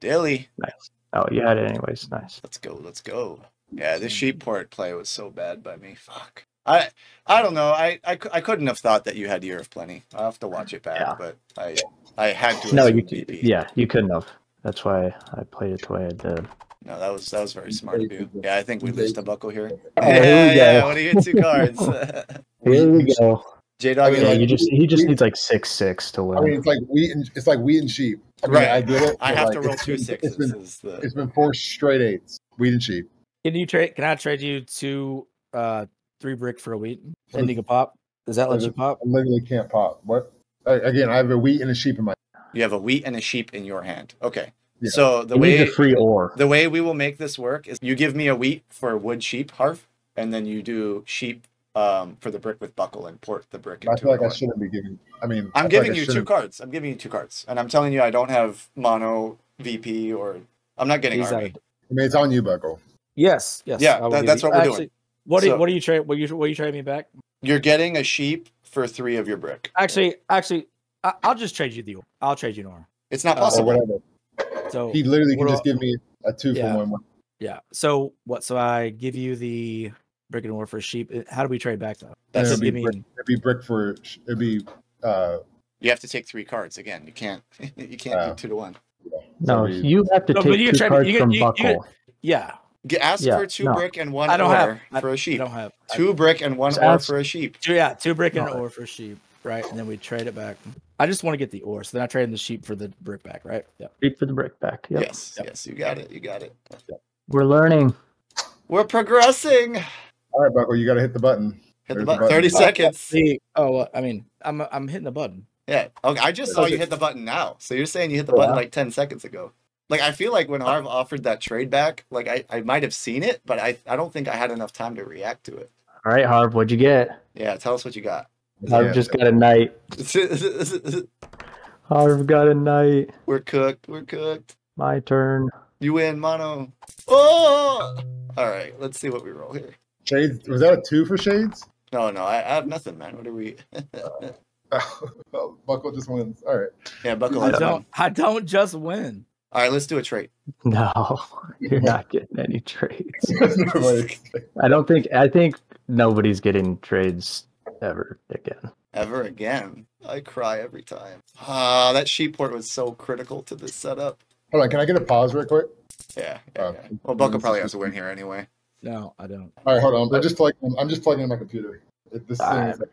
Daily. Nice. Oh, you had it anyways. Nice. Let's go. Let's go. Yeah, this sheep port play was so bad by me. Fuck. I I don't know. I, I, I couldn't have thought that you had Year of Plenty. I'll have to watch it back, Yeah. but I I had to. No, assume you. VP. Yeah, you couldn't have. That's why I played it the way I did. No, that was that was very smart of you. Yeah, I think we lose to Buckle here. Oh, <laughs> yeah, here we yeah. go. When he hit two <laughs> cards, <laughs> Here we go. J Dog. I mean, Yeah, like, you just he just we- needs like six six to win. I mean, win. it's like wheat and it's like wheat and sheep. I mean, Right. I get it. I have like, to roll it's two been- sixes. It's been, is the, it's been four straight eights. Wheat and sheep. Can you trade? Can I trade you two, uh, three brick for a wheat? And you can pop. Does that let you pop? I literally can't pop. What? I- Again, I have a wheat and a sheep in my. You have a wheat and a sheep in your hand. Okay. Yeah. So the He needs way a free ore. the way we will make this work is you give me a wheat for wood sheep harv, and then you do sheep um, for the brick with buckle and port the brick I feel like an I shouldn't be giving. I mean, I I'm feel like giving I you two cards. I'm giving you two cards, and I'm telling you I don't have mono VP or I'm not getting He's army. I mean, it's on you, Buckle. Yes. Yes. Yeah, that- that's you- what we're doing. actually, What do you, So- what are you trade? What you what you trade me back? You're getting a sheep for three of your brick. Actually, actually, I, I'll just trade you the. I'll trade you an ore. It's not Uh, possible. whatever. So He literally can just give me a two Yeah. for one. yeah. So what? So I give you the brick and ore for sheep. Uh, How do we trade back though? That's It'd be give me. brick- It'd be brick for. It'd be. uh you have to take three cards again. You can't. <laughs> You can't Wow. do two to one. No, it'd you have to No, take you two trade- cards you- from you- you- Buckle. Yeah. G- Ask Yeah, for two no. brick and one I don't ore have I, for a I sheep. don't have I- Two brick and one Just ore ask- for a sheep. two, yeah, two brick and an No. ore for sheep, right? And then we trade it back. I just want to get the ore, so then I trade the sheep for the brick back, right? Yeah. Beat for the brick back. Yep. Yes, Yep. yes, you got it. You got it. We're learning. We're progressing. All right, Buckle, you got to hit the button. the There's the button. button. Thirty seconds. See, oh, well, I mean, I'm I'm hitting the button. Yeah. Okay. I just saw you hit the button now. So you're saying you hit the button like ten seconds ago. Like I feel like when Harv offered that trade back, like I, I might have seen it, but I, I don't think I had enough time to react to it. All right, Harv, what'd you get? Yeah, tell us what you got. Harv Yeah. just got a knight. Harv <laughs> got a knight. we're cooked. We're cooked. My turn. You win, mono. Oh! All right, let's see what we roll here. Shades, was that a two for Shades? No, no, I, I have nothing, man. What are we? <laughs> <laughs> Oh, Buckle just wins. All right. yeah, buckle I don't I don't just win. All right, let's do a trade. No, you're not getting any trades. I don't think. I think nobody's getting trades ever again. Ever again. I cry every time. Ah, that sheep port was so critical to this setup. Hold on, can I get a pause real quick? Yeah, yeah, Uh, yeah. Well, Buckle probably has to win here anyway. No, I don't. All right, hold on. I'm just plugging. I'm just plugging in my computer. This thing Alright. is like.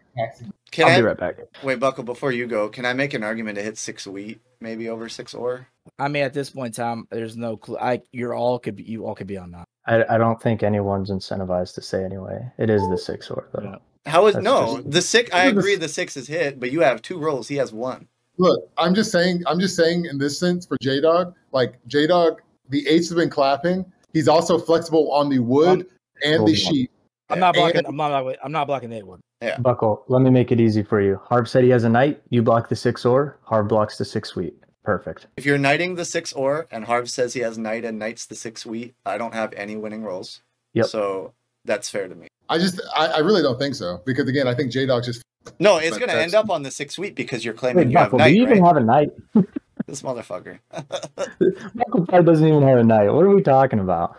Can I'll I be right back. wait, Buckle? Before you go, can I make an argument to hit six wheat, maybe over six ore? I mean, at this point in time, there's no clue. I you're all could be you all could be on nine. I, I don't think anyone's incentivized to say anyway. It is the six ore though. Yeah. How is That's no just- the six? I agree, the six is hit, but you have two rolls. He has one. Look, I'm just saying. I'm just saying in this sense for J Dog, like J Dog, the eights have been clapping. He's also flexible on the wood and the on. sheep. I'm not And- blocking. I'm not. I'm not blocking the eight one. Buckle, let me make it easy for you. Harv said he has a knight. You block the six ore. Harv blocks the six wheat. Perfect. If you're knighting the six ore, and Harv says he has knight and knights the six wheat, I don't have any winning rolls. Yep. So that's fair to me. I just, I, I really don't think so because again, I think J Dog just. No, it's gonna end up on the six week because you're claiming Wait, you have Buckle, do you even right? have a knight. <laughs> This motherfucker. <laughs> <laughs> Michael probably doesn't even have a knight. What are we talking about?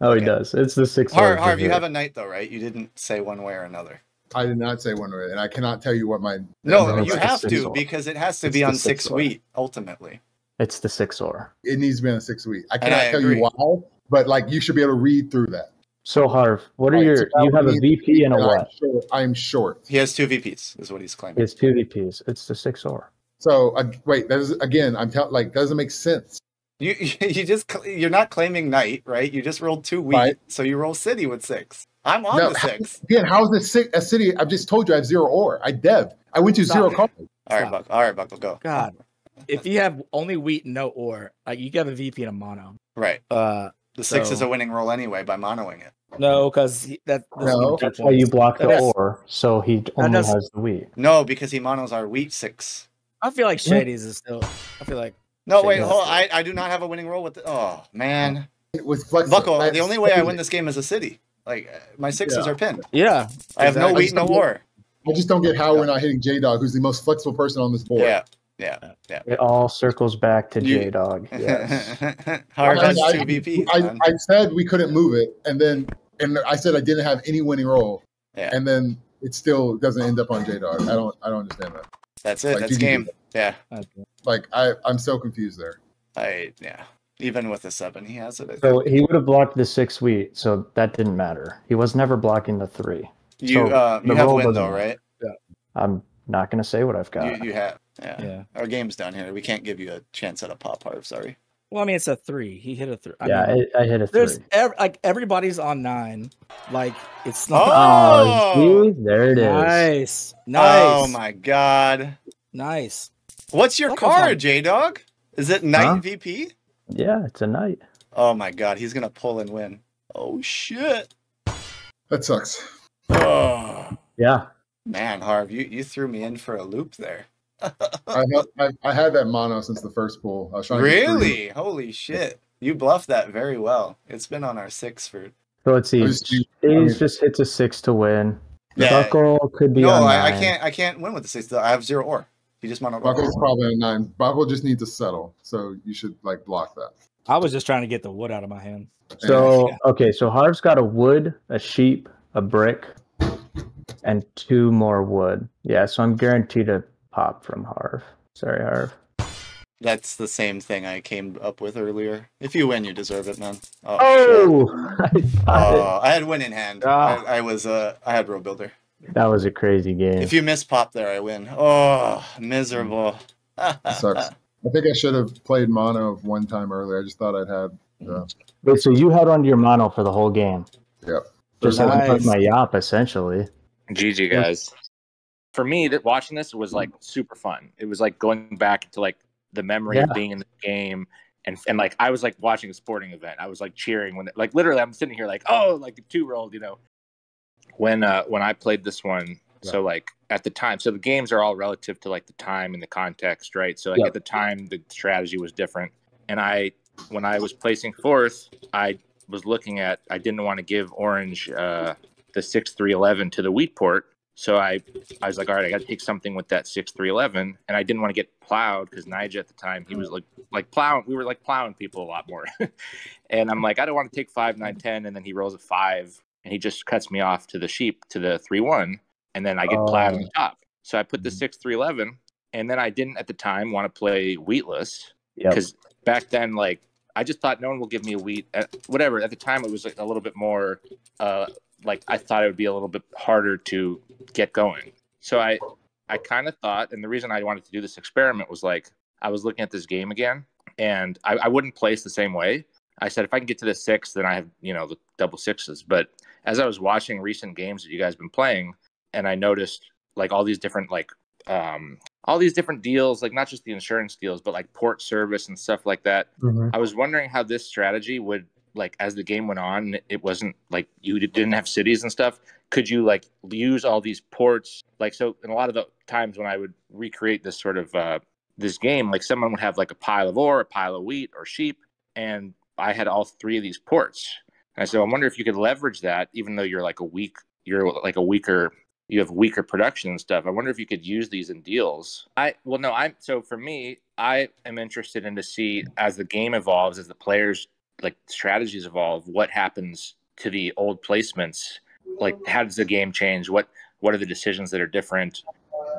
Oh, he does. It's the six. Harv, or Harv, you have a knight though, right? You didn't say one way or another. I did not say one way, and I cannot tell you what my. No, No, you have to or. because it has to It's be on six six ore. ultimately. It's the six ore. It needs to be on a six week. I cannot I tell agree. you why, but like you should be able to read through that. So Harv, what are Right, your? so You have a VP and a And I'm what? short. I'm short. He has two VPs, is what he's claiming. It's two VPs. It's the six ore. So uh, wait, that is again. I'm telling like doesn't make sense. You <laughs> you just you're not claiming knight, right? You just rolled two wheat, Right. so you roll city with six. I'm on No, the six. Again, how is this si- a city? I've just told you I have zero ore. I dev. I went to Stop zero it. cards. All right, Stop. Buck. All right, Buckle, go. God, if you have only wheat and no ore, like you can have a VP and a mono. Right. Uh, The six is a winning roll anyway by monoing it. no, because that No. That's two why you points. block the That is- ore, so he only has the wheat. No, because he monos our wheat six. I feel like Shady's is still. I feel like No, Shit, wait, yeah. hold. I, I do not have a winning roll with the. Oh man, with flexible. Buckle. I- The only way I win this game is a city. Like uh, my sixes Yeah. are pinned. yeah. I have no Exactly. wheat, no ore. I just don't get how we're not hitting J Dog, who's the most flexible person on this board. Yeah, yeah, yeah. It all circles back to J Dog. <laughs> Yes. Harv has I- VPs. I. I said we couldn't move it, and then and I said I didn't have any winning roll, Yeah. and then it still doesn't end up on J Dog. I don't I don't understand that. That's it. like, That's did you do game. Yeah. Like I I'm so confused there. I yeah. Even with the seven, he has it. So he would have blocked the six wheat, so that didn't matter. He was never blocking the three. You so uh, you the have roll win though, matter. right? I'm not gonna say what I've got. You you have. Yeah. Yeah. Our game's down here. We can't give you a chance at a pop Harv. Sorry. Well, I mean, it's a three. He hit a three. I yeah, mean, I, I hit a there's three. ev- like everybody's on nine. Like it's not Oh, Oh! see? there it is. nice, oh nice, Oh my god. nice. What's your That card, J Dog? Is it Knight Huh? VP? Yeah, it's a knight. Oh my god, he's gonna pull and win. Oh shit. That sucks. Oh Yeah, man, Harv, you, you threw me in for a loop there. I, had, I I had that mono since the first pool. I was trying to. Really? Holy shit. You bluffed that very well. It's been on our six for so let's see. I just- hits a six to win. Yeah. Buckle could be No, on I, I can't I can't win with the six. I have zero ore. He just mono Buckle's probably a nine. Buckle just needs to settle, so you should like block that. I was just trying to get the wood out of my hand. So okay, so Harv's got a wood, a sheep, a brick, and two more wood. Yeah, so I'm guaranteed a pop from Harv. Sorry, Harv. That's the same thing I came up with earlier. If you win, you deserve it, man. Oh, shit. Oh, <laughs> I thought it- Oh, I had win in hand. Ah. I, I was uh, I had row builder. that was a crazy game. If you miss pop there, I win. Oh, miserable. sucks. <laughs> I think I should have played mono one time earlier. I just thought I'd had. Uh, Wait, so you held on to your mono for the whole game? Yep. Just like Nice. my yop, essentially. GG guys. For me, that watching this was like super fun. It was like going back to like the memory of being in the game, and and like I was like watching a sporting event. I was like cheering when like literally I'm sitting here like oh like the two rolled you know. When uh when I played this one, so like at the time, so the games are all relative to like the time and the context, right? So like Yeah. at the time the strategy was different, and I when I was placing fourth, I was looking at I didn't want to give Orange uh the six three eleven to the wheat port. So I I was like, all right, I got to take something with that six three eleven, and I didn't want to get plowed because Nigel at the time he was like like plowing. We were like plowing people a lot more, <laughs> and I'm like, I don't want to take five nine ten, and then he rolls a five, and he just cuts me off to the sheep to the three one, and then I get plowed on Oh. top. So I put the Mhm. six three eleven, and then I didn't at the time want to play wheatless Yep. because back then like I just thought no one will give me a wheat. Uh, whatever. At the time, it was like a little bit more. Uh, like I thought it would be a little bit harder to get going. So I, I kind of thought, and the reason I wanted to do this experiment was like I was looking at this game again, and I, I wouldn't place the same way. I said if I can get to the six, then I have you know the double sixes. But as I was watching recent games that you guys have been playing, and I noticed like all these different like um all these different deals, like not just the insurance deals, but like port service and stuff like that. Mhm. I was wondering how this strategy would like as the game went on. It wasn't like you didn't have cities and stuff. Could you like use all these ports? Like so, in a lot of the times when I would recreate this sort of uh, this game, like someone would have like a pile of ore, a pile of wheat, or sheep, and I had all three of these ports. And so I wonder if you could leverage that, even though you're like a weak, you're like a weaker you have weaker production and stuff. I wonder if you could use these in deals. I well no, I'm so for me, I am interested in to see as the game evolves, as the players like strategies evolve, what happens to the old placements. Like how does the game change? What what are the decisions that are different?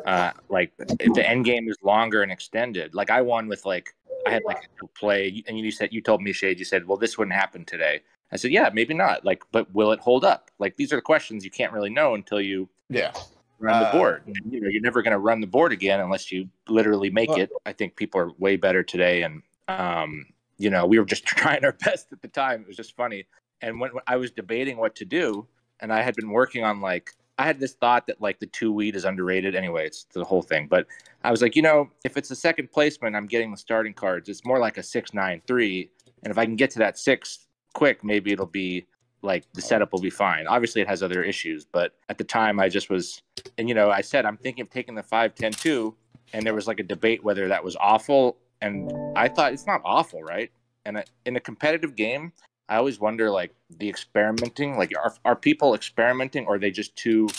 Uh like if the end game is longer and extended. Like I won with like I had like a play and you said you told me Shade, you said, Well this wouldn't happen today. I said, Yeah, maybe not. Like, but will it hold up? Like these are the questions you can't really know until you Yeah. run the Uh, board. You know, you're never going to run the board again unless you literally make Well- it. I think people are way better today, and um, you know, we were just <laughs> trying our best at the time. It was just funny. And when, when I was debating what to do, and I had been working on like, I had this thought that like the two weed is underrated. Anyway, it's the whole thing. But I was like, you know, if it's the second placement, I'm getting the starting cards. It's more like a six nine three, and if I can get to that six quick, maybe it'll be like the setup will be fine. Obviously, it has other issues, but at the time, I just was, and you know, I said I'm thinking of taking the five ten two, and there was like a debate whether that was awful, and I thought it's not awful, right? And in a competitive game, I always wonder like the experimenting, like are are people experimenting, or are they just too?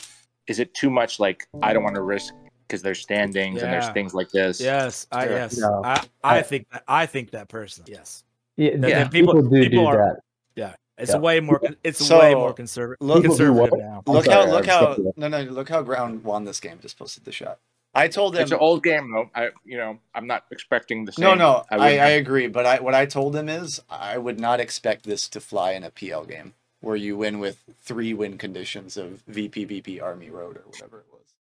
Is it too much? Like I don't want to risk because there's standings and there's things like this. Yes, I Sure. yes, No. I, I think that I think that person. Yes, Yeah, Yeah, yeah, people- people, do people do are- that. it's Yeah. way more. It's So, way more conservative. look- conservative now. Look sorry, how look how no no look how Ground won this game. Just posted the shot. I told him It's an old game though. I you know I'm not expecting the same. no no I, wouldn't I, agree, but I what I told him is I would not expect this to fly in a PL game where you win with three win conditions of VP VP Army Road or whatever it was.